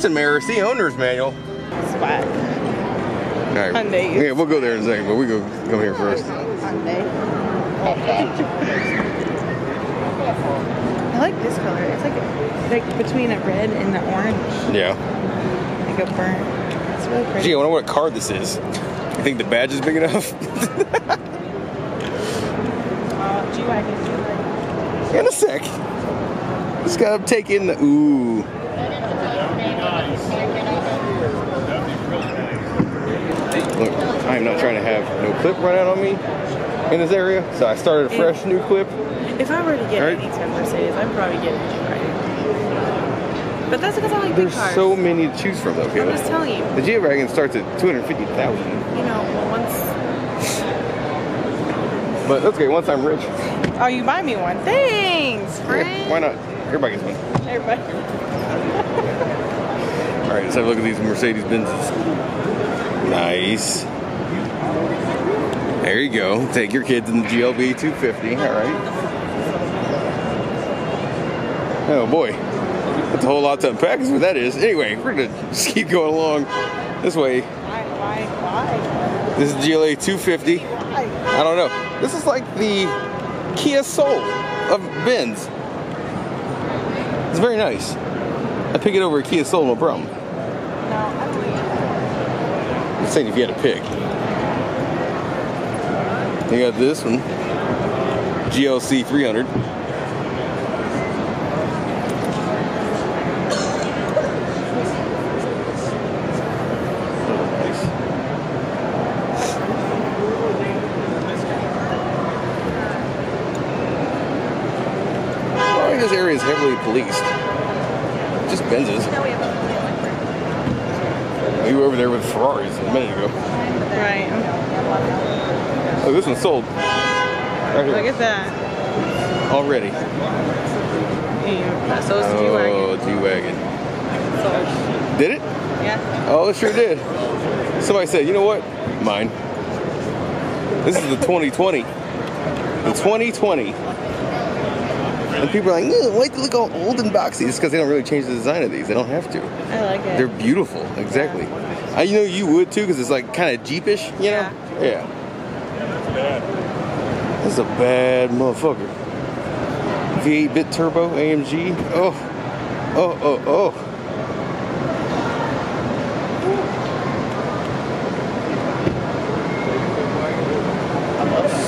A: System error. See owner's manual.
B: Swag.
A: All right.
B: Hyundai.
A: Yeah, we'll go there in a second, but we go come here first.
B: Hyundai. I like this color. It's like like between a red and the orange,
A: Yeah.
B: like a burnt. It's really pretty.
A: Gee, I wonder what car this is. You think the badge is big enough?
B: Uh, G-Wagon.
A: in a sec. Just gotta take in the ooh. Look, I am not trying to have no clip run out on me in this area, so I started a fresh new clip.
B: If I were to get
A: Alright.
B: any type of Mercedes, I'd probably get a G-Wagon. But that's because I like big
A: There's
B: cars.
A: so many to choose from, though,
B: I'm just telling you.
A: The G Wagon starts at 250,000.
B: You know, once.
A: But that's okay, once I'm rich,
B: Oh, you buy me one. Thanks,
A: yeah, why not? Everybody gets one.
B: Everybody.
A: All right, let's have a look at these Mercedes Benzes. Nice. There you go. Take your kids in the GLB 250. All right. Oh boy, that's a whole lot to unpack. Is what that is. Anyway, we're gonna just keep going along this way.
B: Why, why, why?
A: This is GLA 250. I don't know. This is like the Kia Soul of Benz. It's very nice. I pick it over a Kia Soul, no problem. I'm saying if you had to pick. You got this one, GLC 300. This area is heavily policed. Just Benzes. You were over there with Ferraris a minute ago.
B: Right.
A: Oh, this one's sold. Right
B: Look at that.
A: Already.
B: Yeah, so it's G-Wagon.
A: Oh, G-Wagon. Did it?
B: Yeah.
A: Oh, it sure did. Somebody said, you know what? Mine. This is the 2020. The 2020. And people are like, "Ugh, wait to look all old and boxy. It's because they don't really change the design of these. They don't have to.
B: I like it.
A: They're beautiful. Exactly. I, you know you would too because it's like kind of Jeepish, you know? Yeah. This is a bad motherfucker. V8 biturbo AMG. Oh, oh, oh, oh.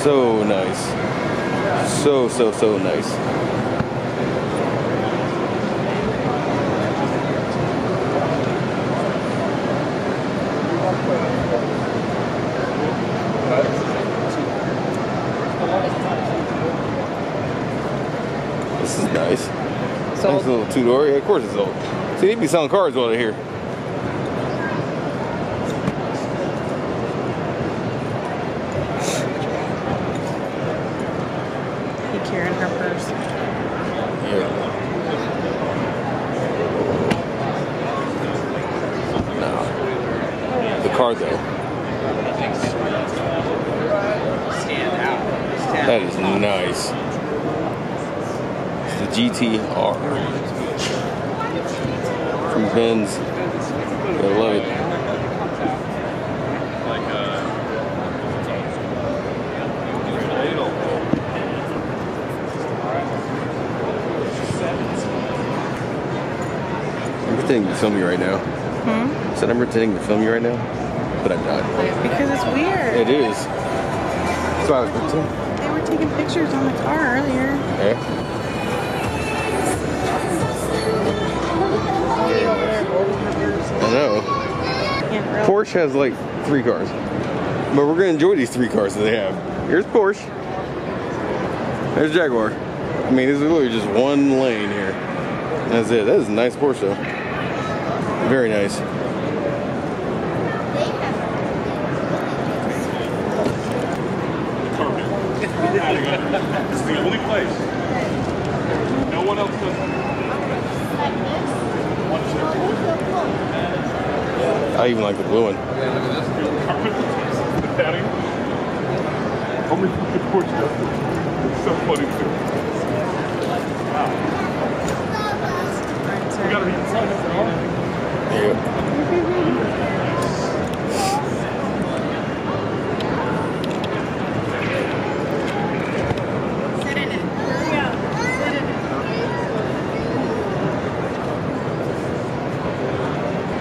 A: So nice. So, so, so nice. This is nice. Nice little two door. Yeah, of course it's old. See, they be selling cars they're here.
B: He carrying her purse.
A: Yeah. No. The car though. That is nice. It's the GTR from Benz. I love it. I'm pretending to film you right now.
B: Hmm?
A: Said I'm pretending to film you right now, but I'm not.
B: Because it's weird.
A: It is. That's why I was pretending.
B: They were taking pictures on the car earlier.
A: Yeah. I know. Porsche has like three cars. But we're gonna enjoy these three cars that they have. Here's Porsche. There's Jaguar. I mean, this is literally just one lane here. That's it. That is a nice Porsche though. Very nice.
C: This is the only place. No one else does.
A: I even like the blue one.
C: The padding. Only the porch does it. It's so funny too. Wow. We gotta be inside for all.
A: Yeah.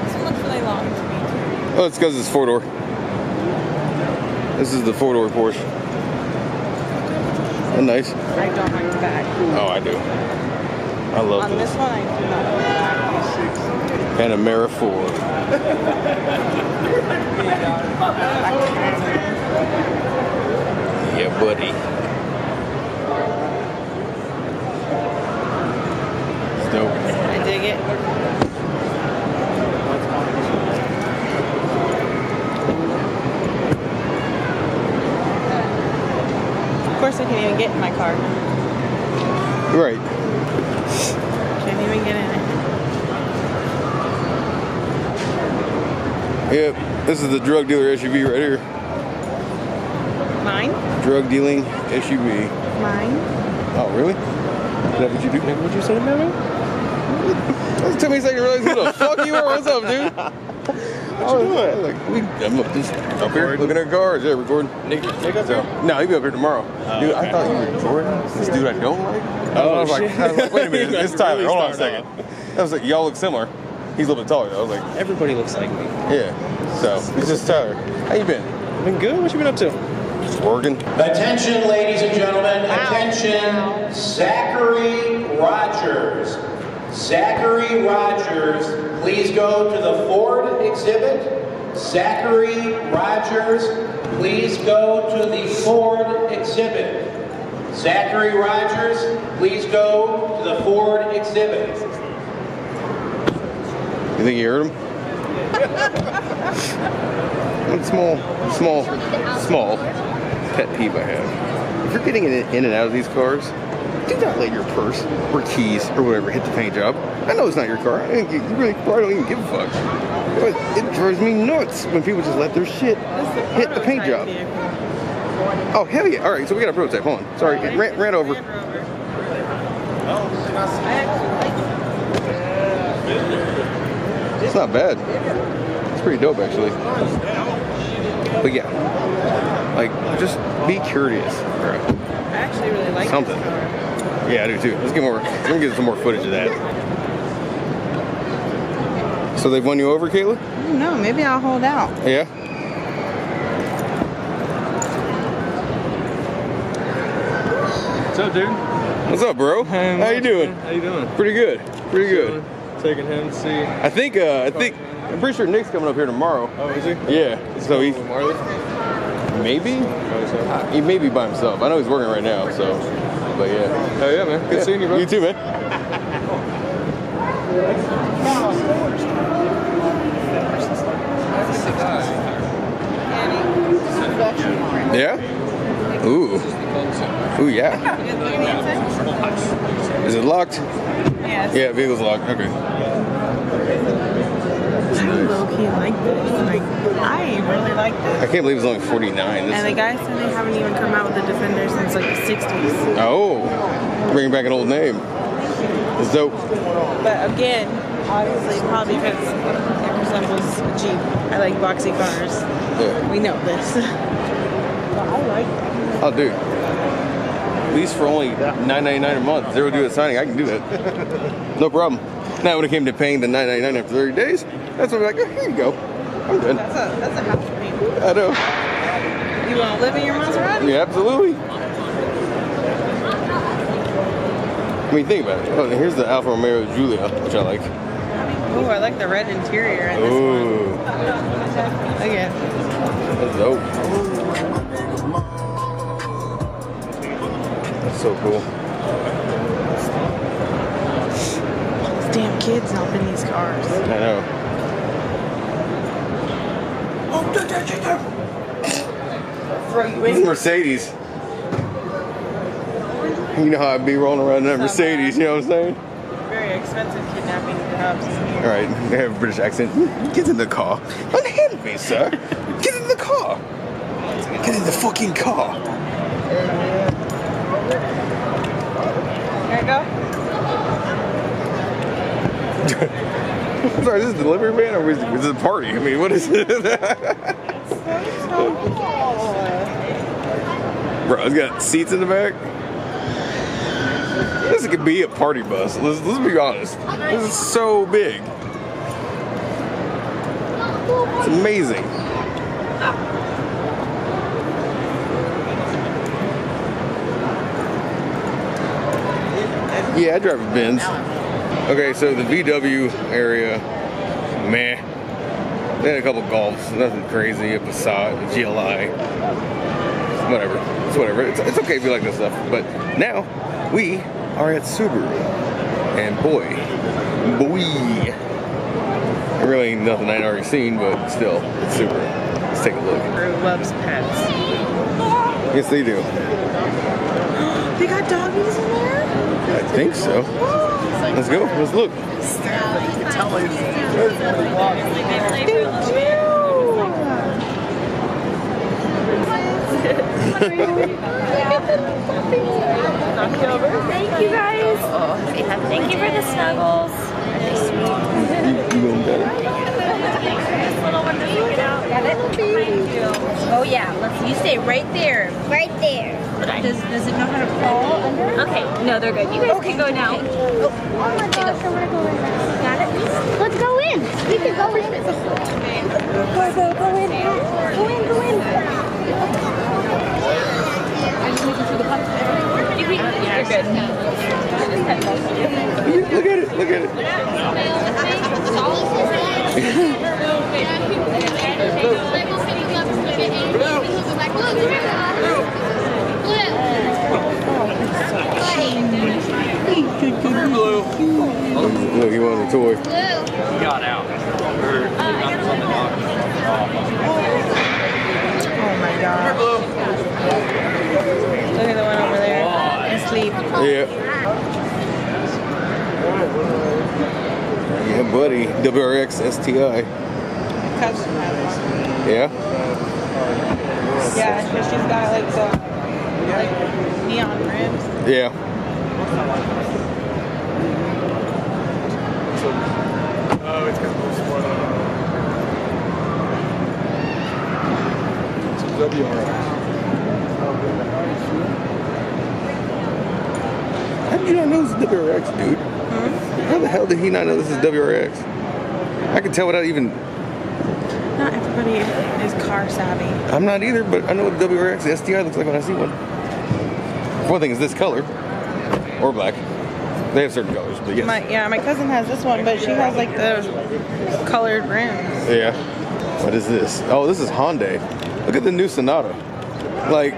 B: This one looks really long to
A: Oh, it's because it's four door. This is the four door Porsche. Isn't nice?
B: I don't like the back.
A: Oh, I do. I love
B: On
A: this.
B: this one, I do not.
A: Panamera 4. Yeah, buddy. It's dope.
B: I dig it. Of course, I can't even get in my car.
A: Right.
B: Can't even get in it.
A: Yep. This is the drug dealer SUV right here.
B: Mine?
A: Drug dealing SUV.
B: Mine?
A: Oh, really? Is that what you do? That what you said about me? It took me a second to realize who the fuck you are. What's up, dude? What you doing? Like, we, I'm up, just up here looking at cars. Yeah, recording. Nick, Nick up here? No, he'll be up here tomorrow. Oh, dude, I thought you were Jordan. This dude I don't like.
C: Oh,
A: I was like,
C: shit.
A: I was like, wait a minute, it's
C: Really
A: Tyler. Hold on a
C: started
A: second. I was like, y'all look similar. He's a little bit taller though. I was like,
C: Everybody looks like me.
A: yeah. So it's just Tyler. How you been?
C: Been good? What you been up to?
A: Just working.
K: Attention, ladies and gentlemen. Attention, Zachary Rogers. Zachary Rogers, please go to the Ford exhibit. Zachary Rogers, please go to the Ford exhibit. Zachary Rogers, please go to the Ford exhibit.
A: You think you heard him? Small, small, small pet peeve I have. If you're getting in, in and out of these cars, do not let your purse or keys or whatever hit the paint job. I know it's not your car. I You really probably don't even give a fuck. But it drives me nuts when people just let their shit hit the paint job. Oh, hell yeah. All right, so we got a prototype. Hold on. Sorry, it ran, ran over. It's not bad. It's pretty dope, actually. But yeah, like just be curious, bro.
B: I actually really like
A: Something. Yeah, I do too. Let's get more. Let me get some more footage of that. So they've won you over, Kayla?
B: No, maybe I'll hold out.
A: Yeah.
D: What's up, dude?
A: What's up, bro? How you doing?
D: How you doing?
A: Pretty good. Pretty good.
D: Taking him to see.
A: I think. Uh, I think. I'm pretty sure Nick's coming up here tomorrow.
D: Oh, is he?
A: Yeah. So he's
D: With Marley?
A: maybe. He may be by himself. I know he's working right now. So. But yeah.
D: Oh yeah, man. Good
A: Yeah.
D: seeing you, bro.
A: You too, man. Yeah? Ooh. Ooh, yeah. Is it locked?
B: Yes.
A: Yeah, vehicle's locked. Okay.
B: I low key like this. Like, I really like this.
A: I can't believe it's only 49. This
B: And the guy said they haven't even come out with the Defender since like the 60s.
A: oh, bringing back an old name. It's dope.
B: But again, obviously, probably because it resembles a Jeep. I like boxy cars.
A: Yeah.
B: We know this. but I like it.
A: Oh, dude. At least for only $9.99 a month, zero due at signing, I can do that. no problem. Now, when it came to paying the $9.99 after 30 days, that's when I'm like, oh, here you go. I'm good.
B: That's a, that's a house me.
A: I know.
B: You want to live in your Maserati?
A: Yeah, absolutely. I mean, think about it. Oh, here's the Alfa Romeo Giulia, which I like.
B: Ooh, I like the red interior in this
A: Ooh,
B: one.
A: That's dope. That's so cool.
B: These damn kids up in these cars.
A: I know. It's. Mercedes. You know how I'd be rolling around in that Mercedes, you know what I'm saying?
B: Very expensive kidnapping perhaps.
A: All right, they have a British accent. Get in the car. Unhand me, sir. Get in the car. Get in the fucking car.
B: There you go.
A: Sorry, is this a delivery man or is, is this a party? I mean, what is it? Bro, it's got seats in the back. This could be a party bus. Let's, let's be honest. This is so big. It's amazing. Yeah, I drive a Benz. Okay, so the VW area, meh. They had a couple Golfs, nothing crazy. A Passat, a GLI, whatever. It's whatever. It's, it's okay if you like this stuff. But now we are at Subaru, and boy, boy, really nothing I'd already seen, but still, it's Subaru. Let's take a look.
B: Subaru loves pets.
A: Yes, they do.
B: They got doggies in there?
A: I think so. Oh. Let's go. Let's look.
F: Thank you guys. Thank you for the snuggles.
L: Oh yeah, let's you stay right there.
F: Right there.
L: Does does it know how to crawl under?
F: Okay, no, they're good. You guys can go now.
L: Oh,
F: my gosh, I want to go in.
L: got it?
F: Let's go in. We can go in. Go, go, go in. Go in, go in.
L: I'm just making sure the pups
F: You can, you're good.
A: Look at it. Look at it. Look, he wanted a toy.
D: He got out.
B: Oh my god. Look at the one over there. Asleep.
A: Yeah. Yeah, buddy. WRX STI.
B: Cousin has
A: Yeah.
B: Yeah, 'cause she's got like the like neon rims.
A: Yeah.
C: Oh, it's because we're spoiling
A: It's a WRX. How did you not know this is WRX, dude? Hmm? How the hell did he not know this is WRX? I can tell without even.
B: Not everybody is car savvy.
A: I'm not either, but I know what the WRX STI looks like when I see one. One thing is this color, or black. They have certain colors, but yes.
B: My yeah, my cousin has this one, but she has like the colored rims.
A: Yeah. What is this? Oh, this is Hyundai. Look at the new Sonata. Like,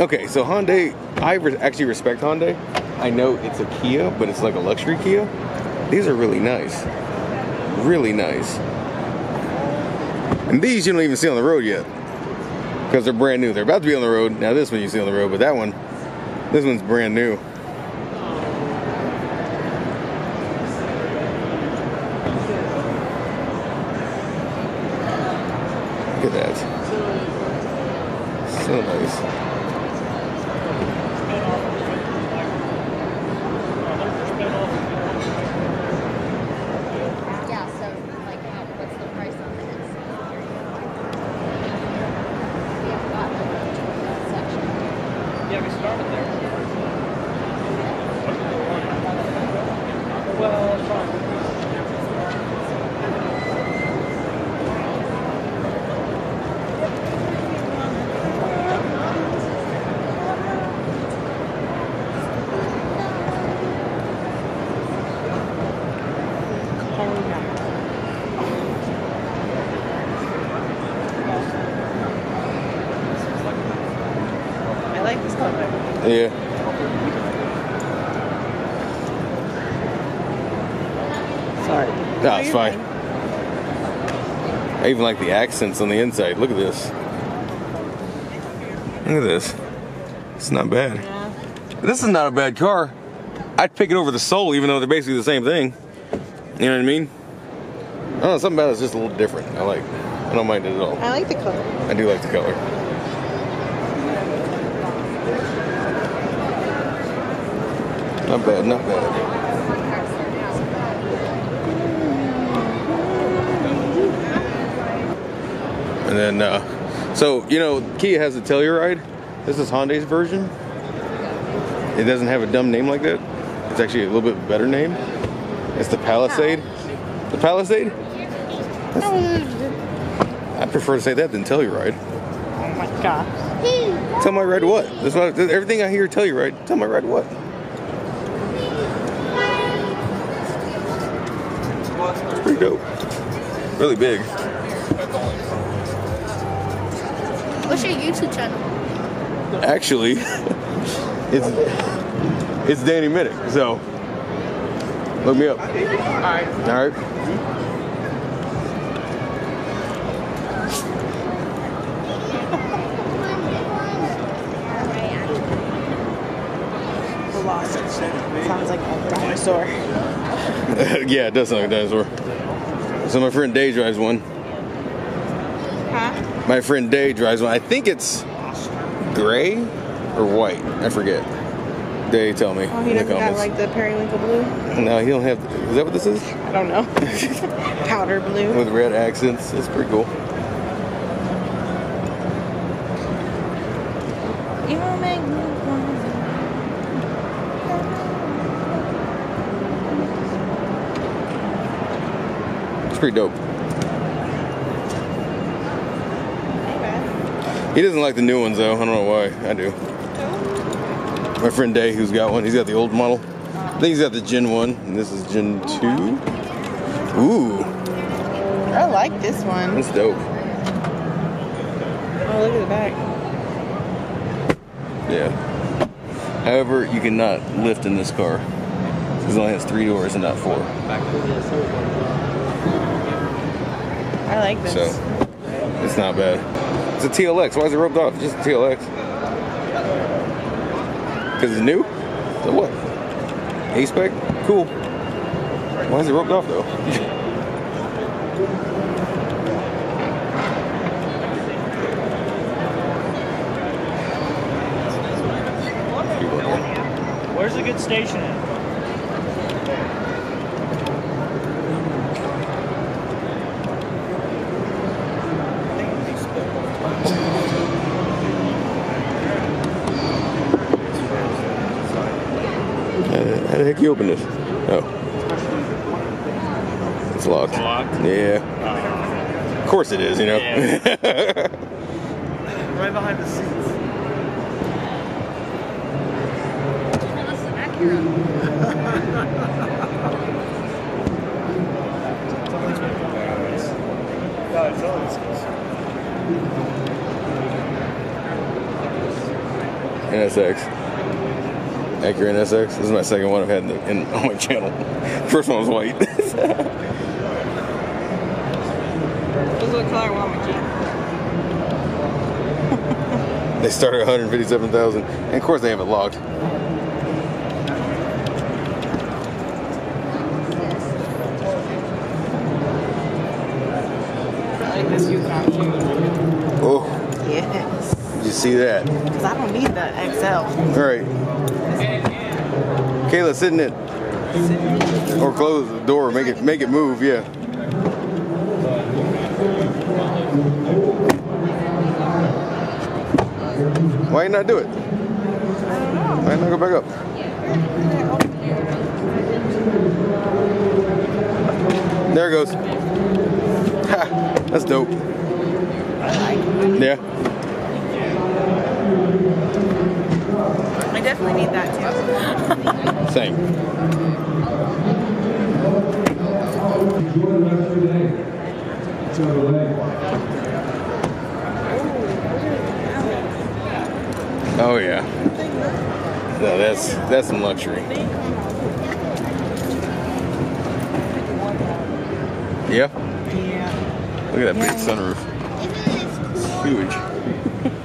A: okay, so Hyundai, I re- actually respect Hyundai. I know it's a Kia, but it's like a luxury Kia. These are really nice. Really nice. And these you don't even see on the road yet. Because they're brand new. They're about to be on the road. Now this one you see on the road, but that one, this one's brand new. Look at that. So nice.
F: Yeah, so like how, what's the price on this? We haven't gotten to that section.
D: Yeah, we started there.
B: I like this color.
A: Yeah.
B: Sorry.
A: No, it's fine. I even like the accents on the inside. Look at this. Look at this. It's not bad. This is not a bad car. I'd pick it over the Soul, even though they're basically the same thing. You know what I mean? I don't know, something about it's just a little different. I like. I don't mind it at all.
B: I like the color.
A: I do like the color. Not bad, not bad. And then, uh, so, you know, Kia has a Telluride. This is Hyundai's version. It doesn't have a dumb name like that. It's actually a little bit better name. It's the Palisade. No. The Palisade? That's, I prefer to say that than Telluride.
B: Oh my gosh.
A: Tell my ride what? That's what everything I hear Telluride. Tell my ride what? It's pretty dope. Really big.
L: Your YouTube channel?
A: Actually, it's it's Danny Minick. So look me up. All
B: right.
A: All right.
B: We're. Sounds like a dinosaur.
A: yeah, it does sound like a dinosaur. So my friend Day drives one. My friend Day drives one. I think it's gray or white. I forget. Day, tell me
B: Oh, he doesn't got like the periwinkle blue?
A: no, he don't have. Is that what this is?
B: I don't know. Powder blue.
A: With red accents. It's pretty cool.
B: You won't make me
A: It's pretty dope. He doesn't like the new ones though. I don't know why. I do. My friend Day, who's got one, he's got the old model. I think he's got the Gen 1, and this is Gen 2. Ooh,
B: I like this one.
A: that's dope.
B: Oh, look at the back.
A: Yeah. However, you cannot lift in this car. This only has three doors and not four.
B: I like this.
A: So, it's not bad. It's a TLX. Why is it roped off? It's just a TLX. Because it's new? So what? A-spec? Cool. Why is it roped off though?
C: Where's a good station at?
A: Heck you open this? Oh. It's locked.
C: locked?
A: Yeah. Oh. Of course it is, you know.
C: Right behind the seats. No, it's always
A: NSX. Acura NSX. This is my second one I've had in, the, in on my channel. First one was white.
B: This is what color I want my Jeep.
A: they start at 157,000, and of course they have it locked.
B: I like this Yukon too.
A: Oh,
B: Yes.
A: you see that?
B: Because I don't need the XL.
A: All right. Kayla, sit in it. Or close the door. Make it make it move. Yeah. Why you not do it? Why not go back up? There it goes. Ha, that's dope. Yeah.
B: I definitely need that too.
A: Same. Oh yeah. No, that's that's some luxury. Yeah.
B: Yeah.
A: Look at that big sunroof. Huge.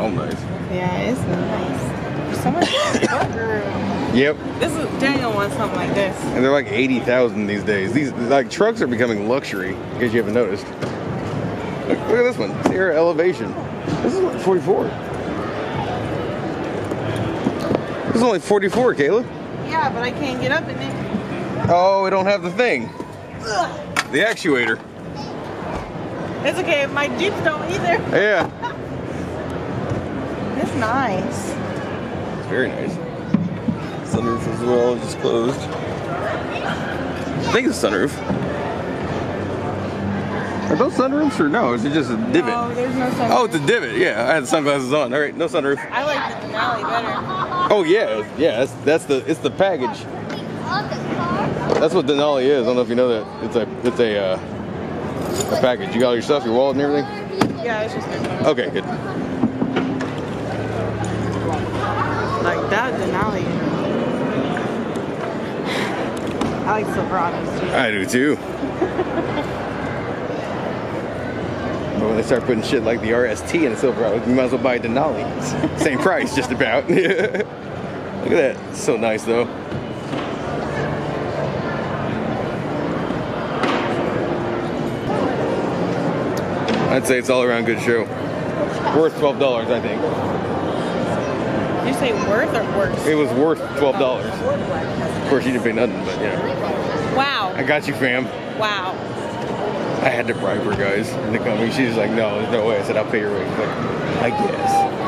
A: Oh nice.
B: Yeah, it's nice. So much burger.
A: Yep.
B: This is Daniel wants something like this.
A: And they're like eighty thousand these days. These like trucks are becoming luxury. In case you haven't noticed. Look, look at this one. Sierra Elevation. This is like forty-four. This is only forty-four, Kayla.
B: Yeah, but I can't get up in it.
A: Oh, we don't have the thing.
B: Ugh.
A: The actuator.
B: It's okay. My Jeeps don't either.
A: Yeah.
B: Nice.
A: It's very nice. Sunroof as well, just closed. I think it's sunroof. Are those sunroofs or no? Is it just a divot?
B: No, there's no sunroof.
A: Oh, it's a divot. Yeah, I had sunglasses on. All right, no sunroof.
B: I like the Denali better.
A: Oh yeah, yeah. That's that's the it's the package. That's what Denali is. I don't know if you know that. It's a it's a, uh, a package. You got all your stuff, your wallet and everything.
B: Yeah, it's just
A: Okay, good.
B: I like Silverados too.
A: I do too. but when they start putting shit like the RST in a Silverado, you might as well buy a Denali. Same price, just about. Look at that. So nice though. I'd say it's all around good show. Worth twelve dollars, I think.
B: Say worth or worse?
A: It was worth twelve dollars. Of course, you didn't pay nothing, but yeah.
B: Wow.
A: I got you, fam.
B: Wow.
A: I had to bribe her, guys, into coming. She's like, no, there's no way. I said, I'll pay your way. Like, I guess.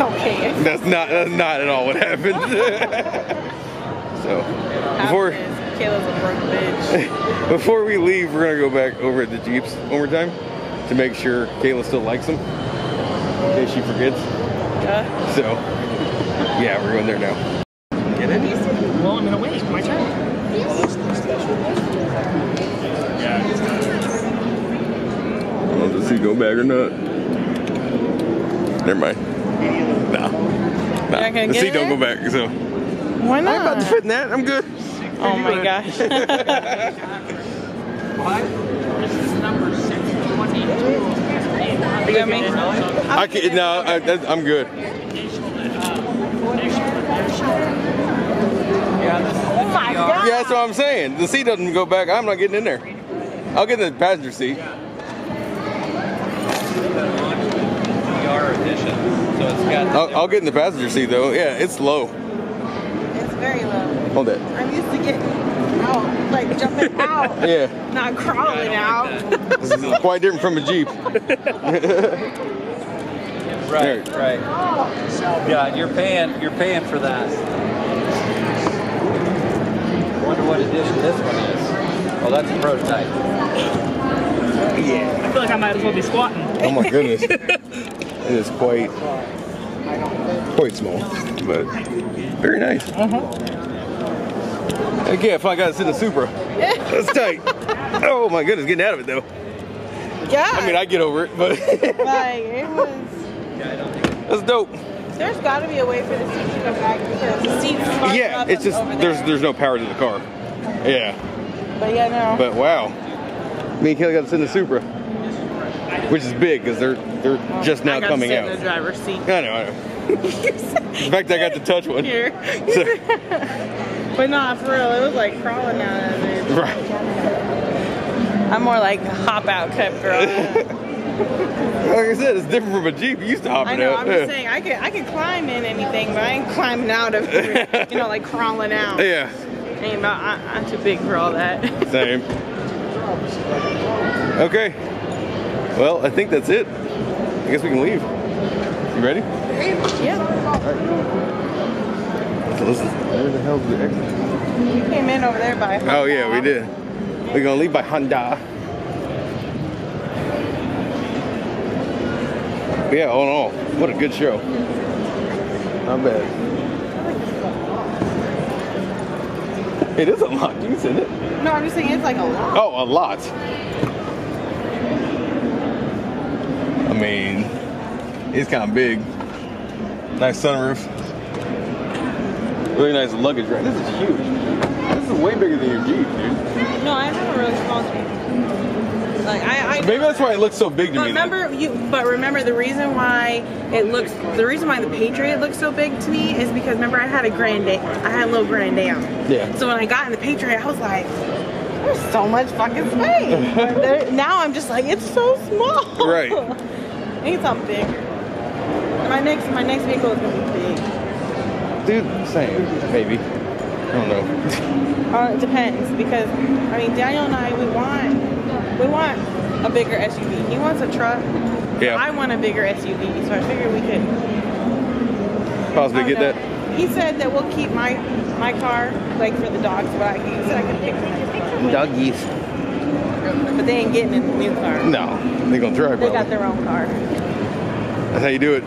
B: Okay.
A: That's not that's not at all what happened. so before
B: Kayla's a broke bitch.
A: before we leave, we're gonna go back over at the Jeeps one more time to make sure Kayla still likes them. In case she forgets.
B: Yeah.
A: So yeah, we're going there now. Get it?
C: Well, I'm gonna wait. My turn.
A: I don't know if go back or not. Never mind. Nah. Nah.
B: not
A: The seat don't go back, so
B: Why not?
A: I'm about to fit in that. I'm good.
B: Oh my gosh. Why?
G: This is number 622.
B: you got me?
A: I can no, I, I'm good.
B: Oh my god.
A: Yeah, that's what I'm saying. The seat doesn't go back. I'm not getting in there. I'll get in the passenger seat.
D: VR edition. So it's got.
A: I'll, I'll get in the passenger seat though. Yeah, it's low.
B: It's very low.
A: Hold that.
B: I'm used to getting out, like jumping out,
A: Yeah,
B: not crawling out.
A: this is quite different from a Jeep.
D: Right, right. Oh, yeah, you're paying. You're paying for that. Wonder what edition this one is. Oh, that's a prototype.
C: Yeah. I feel like I might as well be squatting.
A: Oh my goodness. it is quite, quite small, but very nice. Mm-hmm. Again, if I got to sit in a Supra, that's tight. Oh my goodness, getting out of it though.
B: Yeah.
A: I mean, I get over it, but
B: like it was.
A: that's dope.
B: There's got to be a way for the seat to go back because the seat's sparked
A: Yeah, it's just there's
B: there.
A: there's no power to the car. Yeah,
B: But yeah, no.
A: but wow, me and Kelly got to sit in the Supra, which is big because they're they're just now
B: I got
A: coming
B: to sit
A: out.
B: in the driver's seat.
A: I know, I know. In fact, I got to touch one.
B: Here.
A: So-
B: But not for real. It was like crawling out of it.
A: right.
B: I'm more like hop out type girl.
A: Like I said, it's different from a Jeep. You used to hop
B: I know.
A: out.
B: I'm just saying I can I can climb in anything, but I ain't climbing out of. You know, like crawling out.
A: Yeah,
B: Ain't about, I, I'm too big for all that.
A: same. Okay. Well, I think that's it. I guess we can leave. You ready?
B: yeah.
A: So this is where the hell's the exit?
B: You came in over there by.
A: Oh yeah, we did. We're gonna leave by Honda. But yeah, all in all, what a good show. Not bad. It is a lot, dude, isn't it?
B: No, I'm just saying it's like a lot.
A: Oh, a lot. I mean, it's kind of big. Nice sunroof. Really nice luggage rack. This is huge. This is way bigger than your Jeep, dude.
B: No, I have a really small Jeep. Like I, I
A: Maybe that's why it looks so big to
B: But
A: me. like-
B: remember, you. But remember, the reason why it looks, the reason why the Patriot looks so big to me is because remember I had a Grand Am. I had a little Grand Am.
A: Yeah.
B: So when I got in the Patriot, I was like, there's so much fucking space. There- now I'm just like, it's so small.
A: Right.
B: I need something bigger. My next, my next vehicle is gonna be big.
A: Dude, same. Maybe. I don't know.
B: Uh, it depends because I mean Daniel and I we want we want a bigger SUV. He wants a truck.
A: Yeah.
B: I want a bigger SUV, so I figured we could
A: Possibly get
B: don't
A: that.
B: He said that we'll keep my my car like for the dogs, but I, he said I could pick the next
A: Doggies.
B: But they ain't getting in the new car.
A: No, they gonna drive.
B: They
A: Probably.
B: got their own car.
A: That's how you do it.